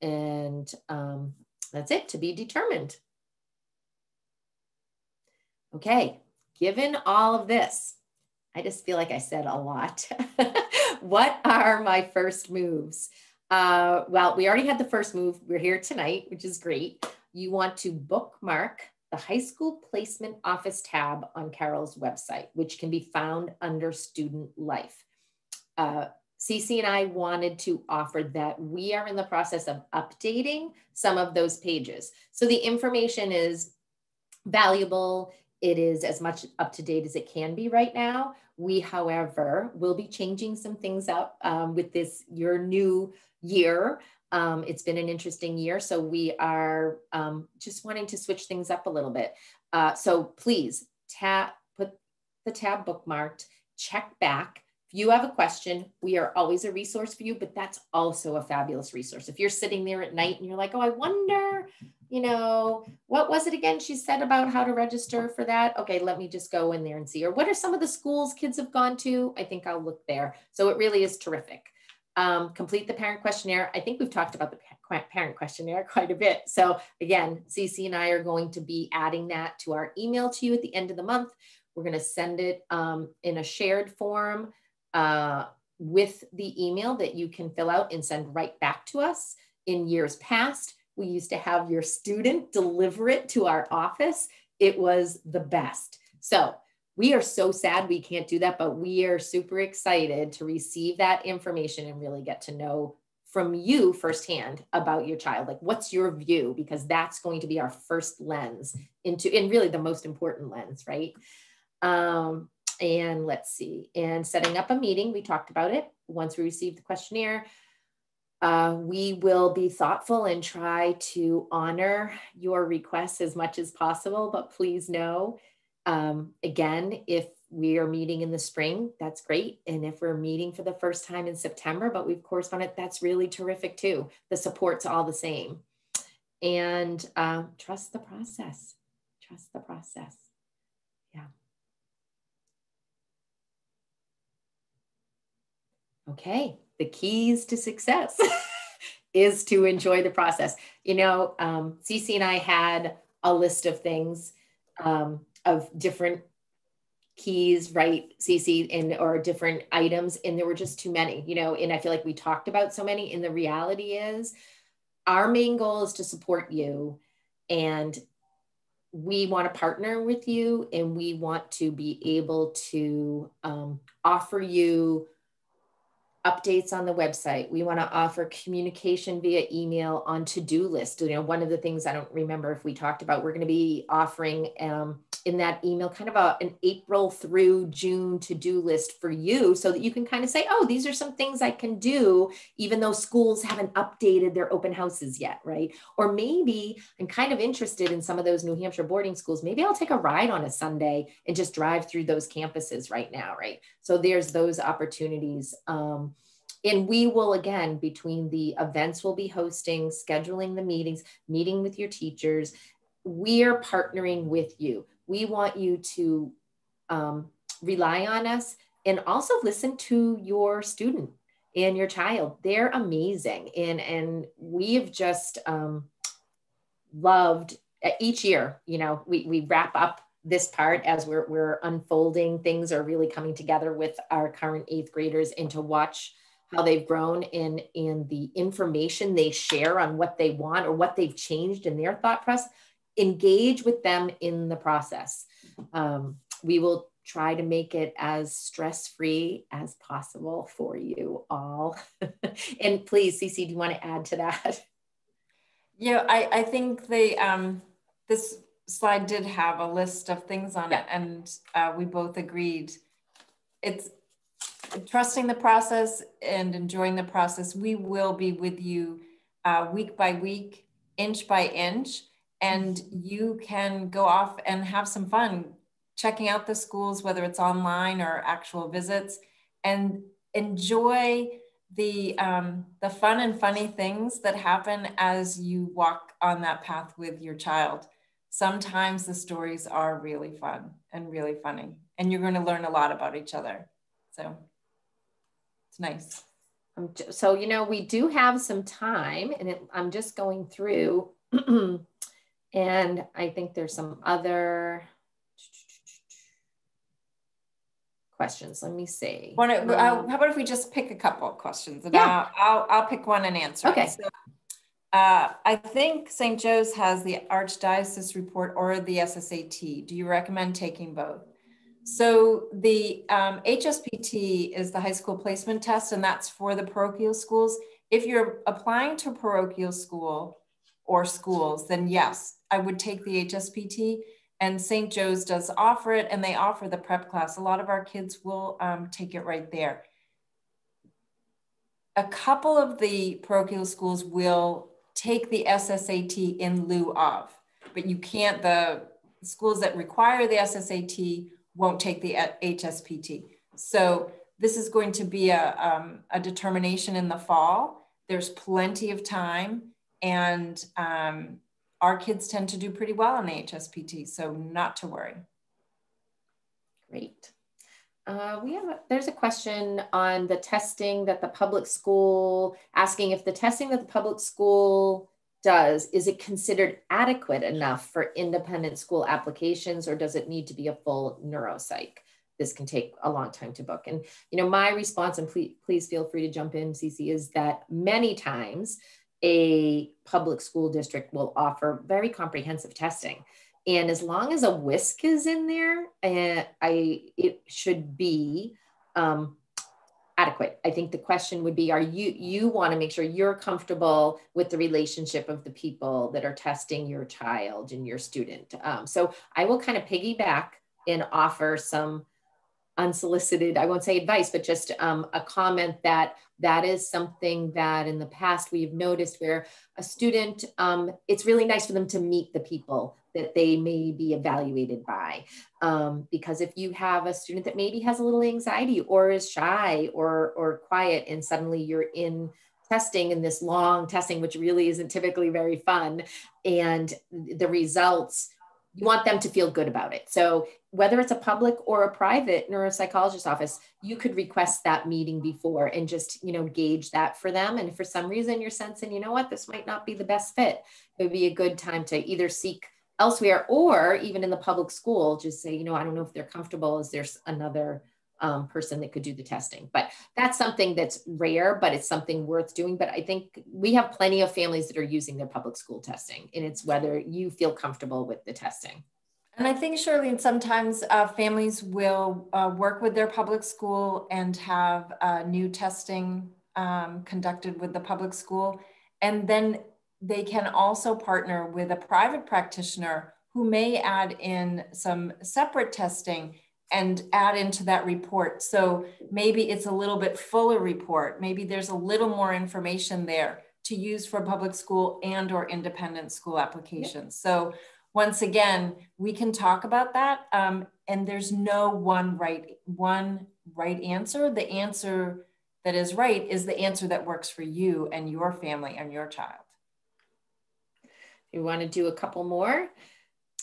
And um, that's it to be determined. Okay, given all of this, I just feel like I said a lot. what are my first moves? Uh, well, we already had the first move. We're here tonight, which is great. You want to bookmark the high school placement office tab on Carroll's website, which can be found under student life. Uh, Cece and I wanted to offer that we are in the process of updating some of those pages. So the information is valuable. It is as much up to date as it can be right now. We, however, will be changing some things up um, with this, your new year. Um, it's been an interesting year, so we are um, just wanting to switch things up a little bit. Uh, so please tap, put the tab bookmarked, check back. If you have a question, we are always a resource for you, but that's also a fabulous resource. If you're sitting there at night and you're like, oh, I wonder, you know, what was it again she said about how to register for that? Okay, let me just go in there and see. Or what are some of the schools kids have gone to? I think I'll look there. So it really is terrific. Um, complete the parent questionnaire. I think we've talked about the parent questionnaire quite a bit. So again, Cece and I are going to be adding that to our email to you at the end of the month. We're going to send it um, in a shared form uh, with the email that you can fill out and send right back to us. In years past, we used to have your student deliver it to our office. It was the best. So we are so sad we can't do that, but we are super excited to receive that information and really get to know from you firsthand about your child. Like, what's your view? Because that's going to be our first lens into, and really the most important lens, right? Um, and let's see, and setting up a meeting, we talked about it. Once we receive the questionnaire, uh, we will be thoughtful and try to honor your requests as much as possible, but please know um, again, if we are meeting in the spring, that's great. And if we're meeting for the first time in September, but we've corresponded, that's really terrific too. The support's all the same. And uh, trust the process. Trust the process. Yeah. Okay, the keys to success is to enjoy the process. You know, um, and I had a list of things um, of different keys, right, Cece, and or different items, and there were just too many, you know. And I feel like we talked about so many. And the reality is, our main goal is to support you, and we want to partner with you, and we want to be able to um, offer you updates on the website. We want to offer communication via email on to-do list. You know, one of the things I don't remember if we talked about, we're going to be offering um, in that email kind of a, an April through June to-do list for you so that you can kind of say, oh, these are some things I can do, even though schools haven't updated their open houses yet, right? Or maybe I'm kind of interested in some of those New Hampshire boarding schools. Maybe I'll take a ride on a Sunday and just drive through those campuses right now, right? So there's those opportunities. Um, and we will again between the events we'll be hosting scheduling the meetings meeting with your teachers we are partnering with you we want you to um, rely on us and also listen to your student and your child. They're amazing. And, and we've just um, loved each year, you know, we, we wrap up this part as we're, we're unfolding. Things are really coming together with our current eighth graders and to watch how they've grown in, in the information they share on what they want or what they've changed in their thought process engage with them in the process. Um, we will try to make it as stress free as possible for you all. and please, Cece, do you want to add to that? Yeah, I, I think the um, this slide did have a list of things on yeah. it, and uh, we both agreed. It's trusting the process and enjoying the process. We will be with you uh, week by week, inch by inch and you can go off and have some fun checking out the schools, whether it's online or actual visits, and enjoy the um, the fun and funny things that happen as you walk on that path with your child. Sometimes the stories are really fun and really funny, and you're going to learn a lot about each other. So nice. Um, so you know we do have some time, and it, I'm just going through and I think there's some other questions. Let me see. Wanna, um, how about if we just pick a couple of questions? And yeah. I'll, I'll, I'll pick one and answer. Okay. So, uh, I think St. Joe's has the Archdiocese report or the SSAT. Do you recommend taking both? So the um, HSPT is the high school placement test, and that's for the parochial schools. If you're applying to parochial school or schools, then yes, I would take the HSPT. And St. Joe's does offer it, and they offer the prep class. A lot of our kids will um, take it right there. A couple of the parochial schools will take the SSAT in lieu of, but you can't, the schools that require the SSAT won't take the HSPT. So this is going to be a, um, a determination in the fall. There's plenty of time and um, our kids tend to do pretty well on the HSPT, so not to worry. Great. Uh, we have a, there's a question on the testing that the public school asking if the testing that the public school does is it considered adequate enough for independent school applications or does it need to be a full neuropsych? This can take a long time to book. And you know my response and please, please feel free to jump in Cece is that many times a public school district will offer very comprehensive testing. And as long as a WISC is in there uh, i it should be um, adequate. I think the question would be, are you, you want to make sure you're comfortable with the relationship of the people that are testing your child and your student. Um, so I will kind of piggyback and offer some unsolicited, I won't say advice, but just um, a comment that that is something that in the past we've noticed where a student, um, it's really nice for them to meet the people that they may be evaluated by. Um, because if you have a student that maybe has a little anxiety or is shy or, or quiet and suddenly you're in testing in this long testing, which really isn't typically very fun, and the results you want them to feel good about it. So whether it's a public or a private neuropsychologist office, you could request that meeting before and just, you know, gauge that for them. And for some reason you're sensing, you know what, this might not be the best fit, it would be a good time to either seek elsewhere or even in the public school, just say, you know, I don't know if they're comfortable. Is there's another um, person that could do the testing? But that's something that's rare, but it's something worth doing. But I think we have plenty of families that are using their public school testing, and it's whether you feel comfortable with the testing. And I think, Shirley, sometimes uh, families will uh, work with their public school and have uh, new testing um, conducted with the public school. And then they can also partner with a private practitioner who may add in some separate testing and add into that report. So maybe it's a little bit fuller report. Maybe there's a little more information there to use for public school and or independent school applications. Yep. So once again, we can talk about that. Um, and there's no one right, one right answer. The answer that is right is the answer that works for you and your family and your child. You want to do a couple more?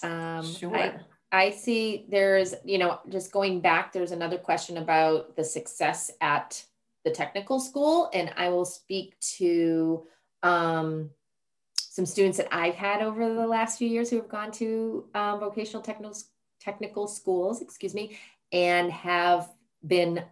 Um, sure. I, I see there's, you know, just going back, there's another question about the success at the technical school. And I will speak to um, some students that I've had over the last few years who have gone to um, vocational technical, technical schools, excuse me, and have been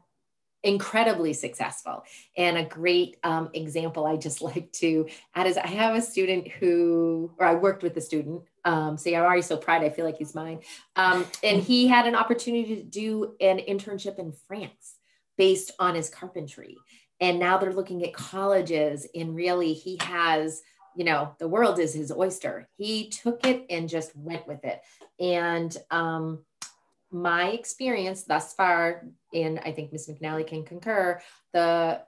incredibly successful. And a great um, example I just like to add is I have a student who, or I worked with a student. Um, see, I'm already so proud. I feel like he's mine. Um, and he had an opportunity to do an internship in France based on his carpentry. And now they're looking at colleges, and really, he has, you know, the world is his oyster. He took it and just went with it. And um, my experience thus far, and I think Ms. McNally can concur, the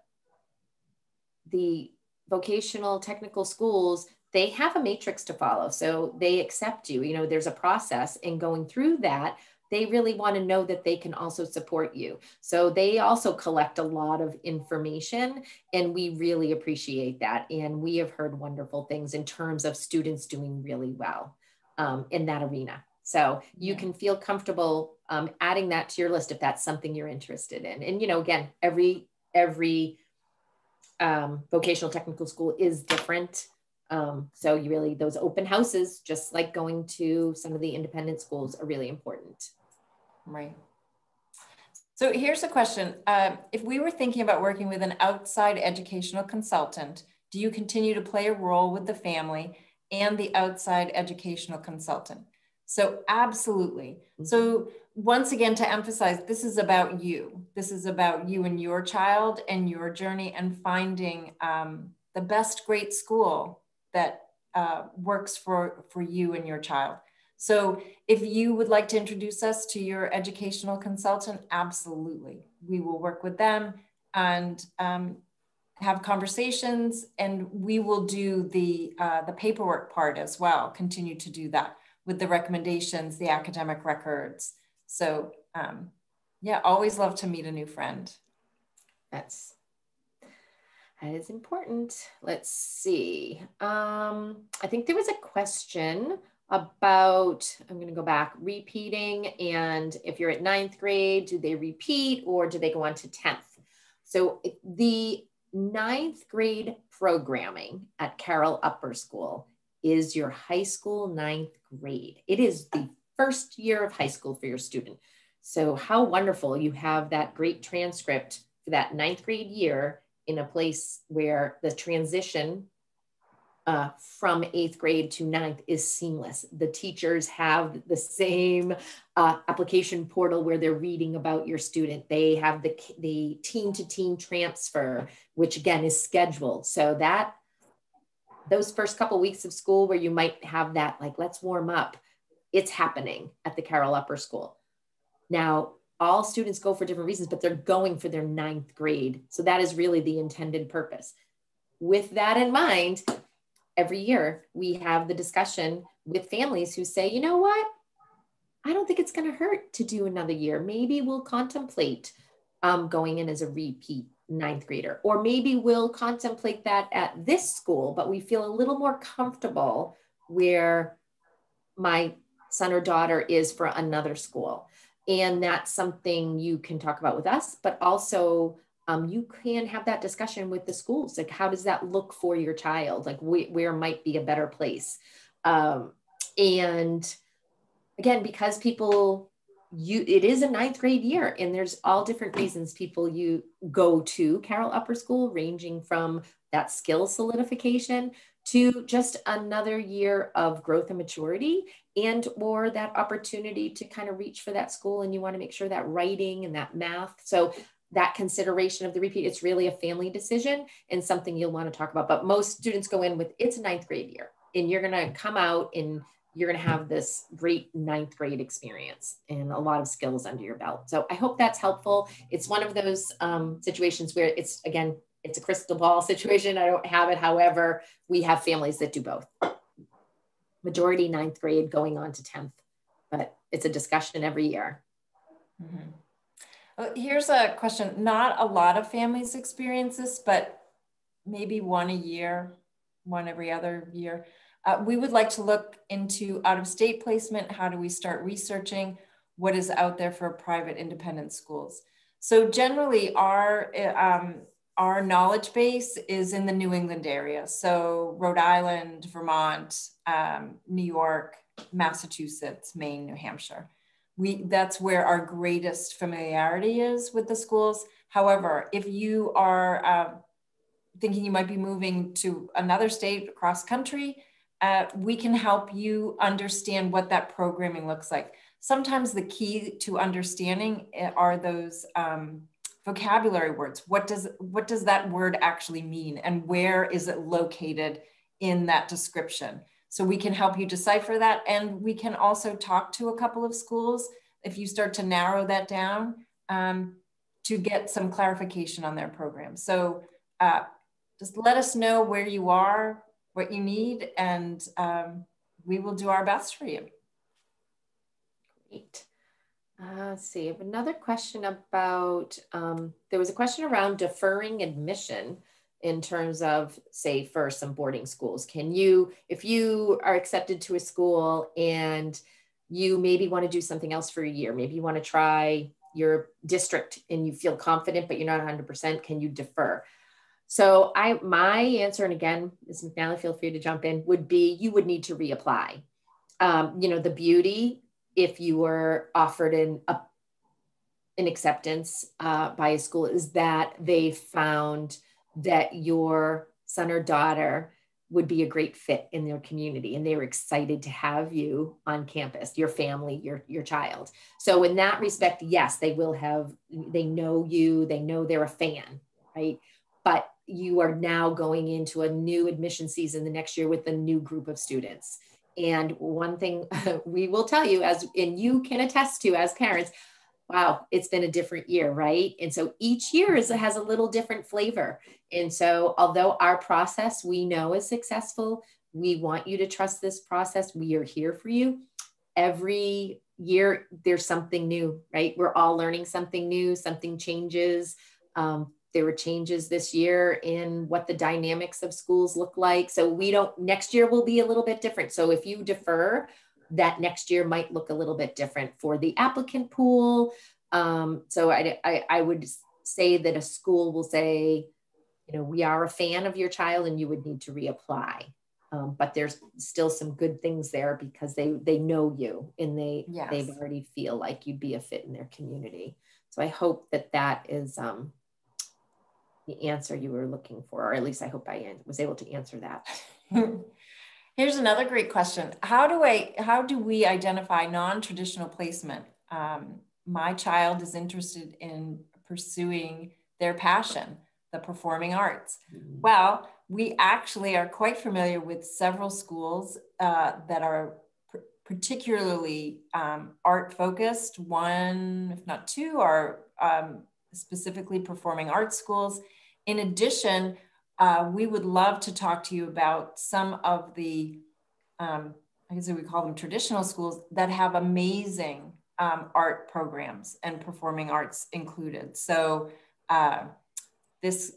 the vocational technical schools they have a matrix to follow so they accept you you know there's a process and going through that they really want to know that they can also support you so they also collect a lot of information and we really appreciate that and we have heard wonderful things in terms of students doing really well um, in that arena so you yeah. can feel comfortable um, adding that to your list if that's something you're interested in. And you know, again, every every um, vocational technical school is different. Um, so you really, those open houses, just like going to some of the independent schools are really important. Right. So here's a question. Um, if we were thinking about working with an outside educational consultant, do you continue to play a role with the family and the outside educational consultant? So absolutely. Mm-hmm. So once again, to emphasize, this is about you. This is about you and your child and your journey and finding um, the best great school that uh, works for, for you and your child. So if you would like to introduce us to your educational consultant, absolutely. We will work with them and um, have conversations and we will do the, uh, the paperwork part as well, continue to do that with the recommendations, the academic records. So um, yeah, always love to meet a new friend. That's that is important. Let's see. Um, I think there was a question about, I'm going to go back, repeating. And if you're at ninth grade, do they repeat or do they go on to 10th? So the ninth grade programming at Carroll Upper School is your high school ninth grade. It is the first year of high school for your student. So how wonderful you have that great transcript for that ninth grade year in a place where the transition uh, from eighth grade to ninth is seamless. The teachers have the same uh, application portal where they're reading about your student. They have the, the team to team transfer, which again is scheduled. So that those first couple weeks of school where you might have that, like, let's warm up, it's happening at the Carroll Upper School. Now, all students go for different reasons, but they're going for their ninth grade. So that is really the intended purpose. With that in mind, every year we have the discussion with families who say, you know what? I don't think it's going to hurt to do another year. Maybe we'll contemplate um, going in as a repeat ninth grader, or maybe we'll contemplate that at this school, but we feel a little more comfortable where my son or daughter is for another school. And that's something you can talk about with us, but also um, you can have that discussion with the schools. Like, how does that look for your child? Like, wh- where might be a better place? Um, and again, because people, you, it is a ninth grade year, and there's all different reasons people you go to Carroll Upper School, ranging from that skill solidification to just another year of growth and maturity and or that opportunity to kind of reach for that school and you want to make sure that writing and that math so that consideration of the repeat it's really a family decision and something you'll want to talk about. But most students go in with it's a ninth grade year and you're going to come out and you're going to have this great ninth grade experience and a lot of skills under your belt so i hope that's helpful it's one of those um, situations where it's again it's a crystal ball situation. I don't have it. However, we have families that do both. Majority ninth grade going on to 10th, but it's a discussion every year. Mm-hmm. Well, here's a question. Not a lot of families experience this, but maybe one a year, one every other year. Uh, we would like to look into out of state placement. How do we start researching what is out there for private independent schools? So generally our um, our knowledge base is in the New England area. So Rhode Island, Vermont, um, New York, Massachusetts, Maine, New Hampshire. We, that's where our greatest familiarity is with the schools. However, if you are uh, thinking you might be moving to another state across country, uh, we can help you understand what that programming looks like. Sometimes the key to understanding eh, are those um, vocabulary words. What does what does that word actually mean and where is it located in that description? So we can help you decipher that and we can also talk to a couple of schools if you start to narrow that down um, to get some clarification on their program. So uh, just let us know where you are, what you need, and um, we will do our best for you. Great. Uh, let's see. I have another question about um, there was a question around deferring admission in terms of, say, for some boarding schools. Can you, if you are accepted to a school and you maybe want to do something else for a year, maybe you want to try your district and you feel confident, but you're not 100%, can you defer? So I my answer, and again, Ms. McNally, feel free to jump in, would be you would need to reapply. Um, you know, the beauty if you were offered an a, an acceptance uh, by a school is that they found that your son or daughter would be a great fit in their community and they were excited to have you on campus your family your your child so in that respect yes they will have they know you they know they're a fan right but you are now going into a new admission season the next year with a new group of students and one thing we will tell you as and you can attest to as parents wow, it's been a different year, right? And so each year is, has a little different flavor. And so, although our process we know is successful, we want you to trust this process. We are here for you. Every year, there's something new, right? We're all learning something new, something changes. Um, there were changes this year in what the dynamics of schools look like. So, we don't, next year will be a little bit different. So, if you defer, that next year might look a little bit different for the applicant pool. Um, so I, I, I would say that a school will say, you know, we are a fan of your child and you would need to reapply. Um, but there's still some good things there because they they know you and they yes. they already feel like you'd be a fit in their community. So I hope that that is um, the answer you were looking for, or at least I hope I was able to answer that. Here's another great question. How do I, how do we identify non-traditional placement? Um, my child is interested in pursuing their passion, the performing arts. Mm-hmm. Well, we actually are quite familiar with several schools uh, that are pr- particularly um, art focused. One, if not two, are um, specifically performing arts schools. In addition, uh, we would love to talk to you about some of the, um, I guess we call them traditional schools that have amazing um, art programs and performing arts included. So uh, this,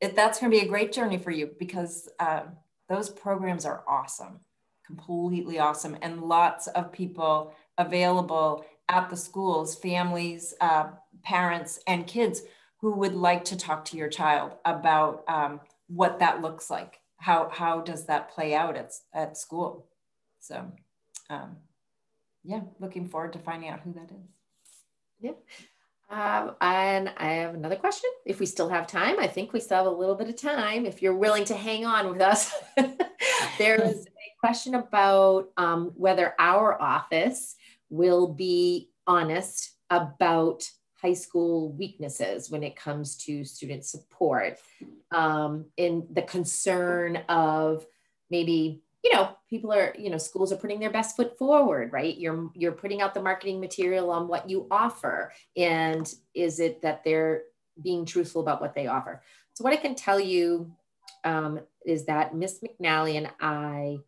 it, that's going to be a great journey for you because uh, those programs are awesome, completely awesome, and lots of people available at the schools, families, uh, parents, and kids who would like to talk to your child about um, what that looks like. How, how does that play out at, at school? So, um, yeah, looking forward to finding out who that is. Yeah. Um, and I have another question. If we still have time, I think we still have a little bit of time. If you're willing to hang on with us, there is a question about um, whether our office will be honest about high school weaknesses when it comes to student support um, in the concern of maybe you know people are you know schools are putting their best foot forward right? You're you're putting out the marketing material on what you offer and is it that they're being truthful about what they offer? So what i can tell you um, is that miss mcnally and i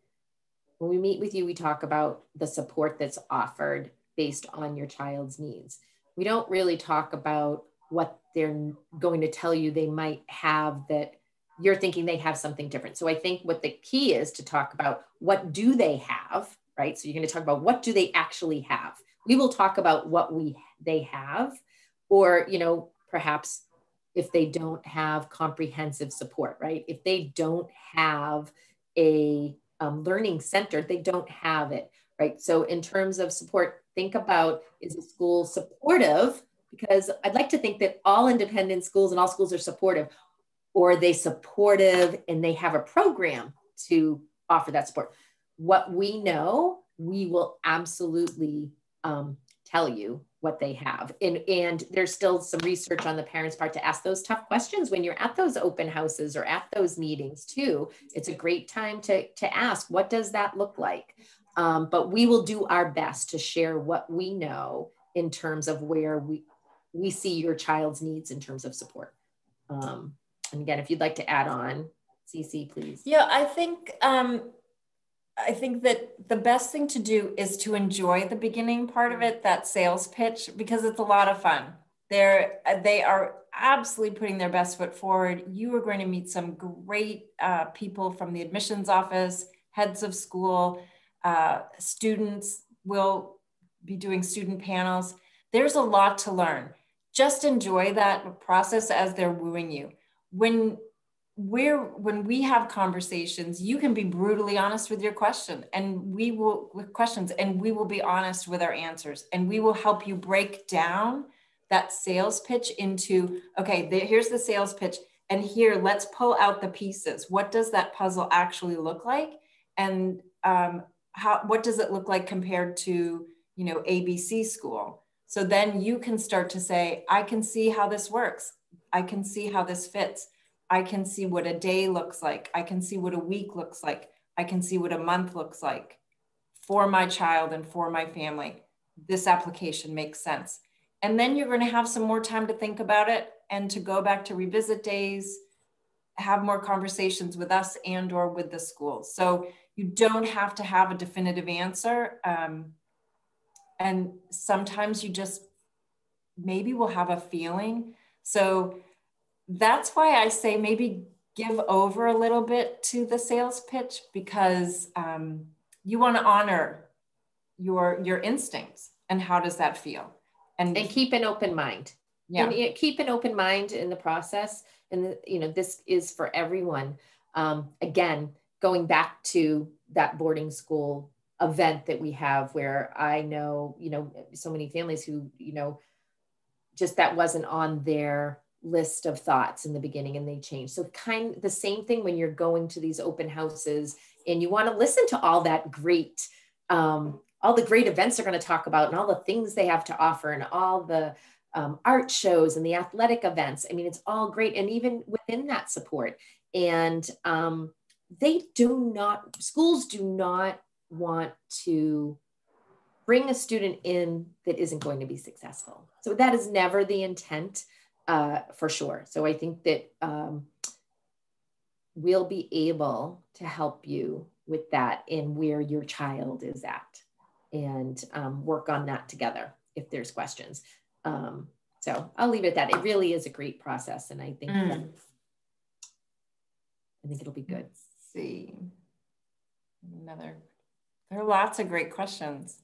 when we meet with you we talk about the support that's offered based on your child's needs we don't really talk about what they're going to tell you they might have that you're thinking they have something different. So I think what the key is to talk about what do they have, right? So you're going to talk about what do they actually have. We will talk about what we they have or, you know, perhaps if they don't have comprehensive support, right? If they don't have a um, learning center, they don't have it, right? So in terms of support, think about is a school supportive? Because I'd like to think that all independent schools and all schools are supportive, or are they supportive and they have a program to offer that support? What we know, we will absolutely um, tell you what they have. And, and there's still some research on the parents' part to ask those tough questions when you're at those open houses or at those meetings too. It's a great time to, to ask, what does that look like? Um, but we will do our best to share what we know in terms of where we we see your child's needs in terms of support. Um, and again, if you'd like to add on, Cece, please. Yeah, I think um, I think that the best thing to do is to enjoy the beginning part of it, that sales pitch, because it's a lot of fun. They're they are absolutely putting their best foot forward. You are going to meet some great uh, people from the admissions office, heads of school uh, students will be doing student panels. There's a lot to learn. Just enjoy that process as they're wooing you. when we're when we have conversations you can be brutally honest with your question and we will with questions and we will be honest with our answers and we will help you break down that sales pitch into okay the, here's the sales pitch and here let's pull out the pieces what does that puzzle actually look like and um, how what does it look like compared to you know abc school so then you can start to say i can see how this works i can see how this fits I can see what a day looks like. I can see what a week looks like. I can see what a month looks like for my child and for my family. This application makes sense. And then you're going to have some more time to think about it and to go back to revisit days, have more conversations with us and or with the school. So you don't have to have a definitive answer. Um, and sometimes you just maybe will have a feeling. So that's why I say maybe give over a little bit to the sales pitch because um, you want to honor your your instincts and how does that feel and, and keep an open mind yeah and keep an open mind in the process and the, you know this is for everyone um, again going back to that boarding school event that we have where i know you know so many families who you know just that wasn't on their list of thoughts in the beginning and they change. So kind the same thing when you're going to these open houses and you want to listen to all that great um, all the great events they're going to talk about and all the things they have to offer and all the um, art shows and the athletic events. I mean, it's all great. And even within that support and um, they do not, schools do not want to bring a student in that isn't going to be successful. So that is never the intent uh, for sure. So I think that um, we'll be able to help you with that in where your child is at and um, work on that together if there's questions. Um, so I'll leave it at that. It really is a great process. And I think mm. that, I think it'll be good. Let's see. Another, there are lots of great questions.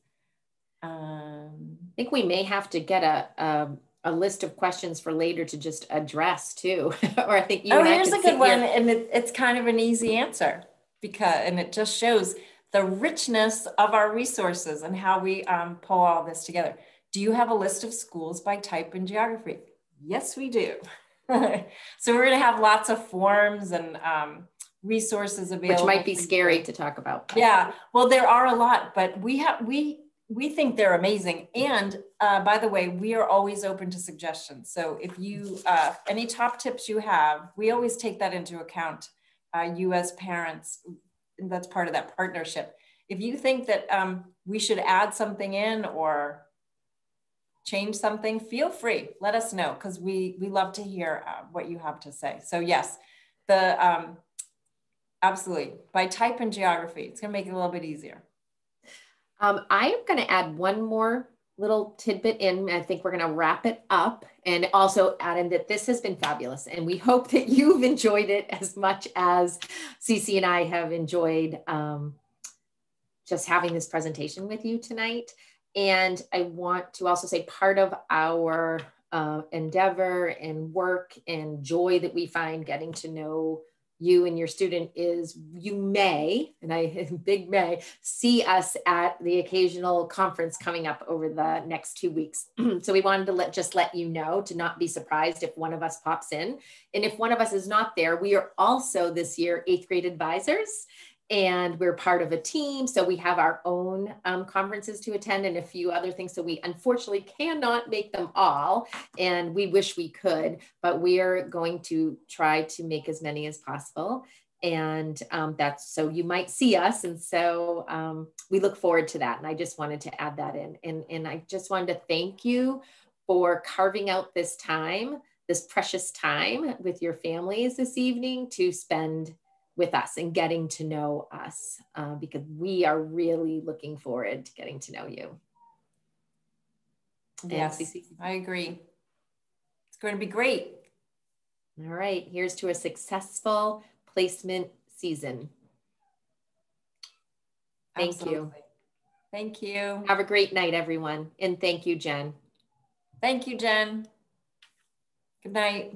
Um, I think we may have to get a, a a list of questions for later to just address too. or I think you. Oh, here's a good one, and it, it's kind of an easy answer because, and it just shows the richness of our resources and how we um, pull all this together. Do you have a list of schools by type and geography? Yes, we do. so we're going to have lots of forms and um, resources available, which might be scary to talk about. Yeah, well, there are a lot, but we have we we think they're amazing. And uh, by the way, we are always open to suggestions. So if you, uh, any top tips you have, we always take that into account. Uh, you as parents, that's part of that partnership. If you think that um, we should add something in or change something, feel free. Let us know because we we love to hear uh, what you have to say. So yes, the um, absolutely by type and geography, it's going to make it a little bit easier. Um, I am going to add one more little tidbit in. I think we're going to wrap it up and also add in that this has been fabulous. And we hope that you've enjoyed it as much as Cece and I have enjoyed um, just having this presentation with you tonight. And I want to also say part of our uh, endeavor and work and joy that we find getting to know you and your student is you may, and I big may, see us at the occasional conference coming up over the next two weeks. so we wanted to let just let you know to not be surprised if one of us pops in. And if one of us is not there, we are also this year eighth grade advisors and we're part of a team. So we have our own um, conferences to attend and a few other things. So we unfortunately cannot make them all, and we wish we could, but we are going to try to make as many as possible. And um, that's so you might see us. And so um, we look forward to that. And I just wanted to add that in. And, and I just wanted to thank you for carving out this time, this precious time with your families this evening to spend with us and getting to know us uh, because we are really looking forward to getting to know you. Yes, I agree. It's going to be great. All right, here's to a successful placement season. Thank Absolutely. you. Thank you. Have a great night, everyone. And thank you, Jen. Thank you, Jen. Good night.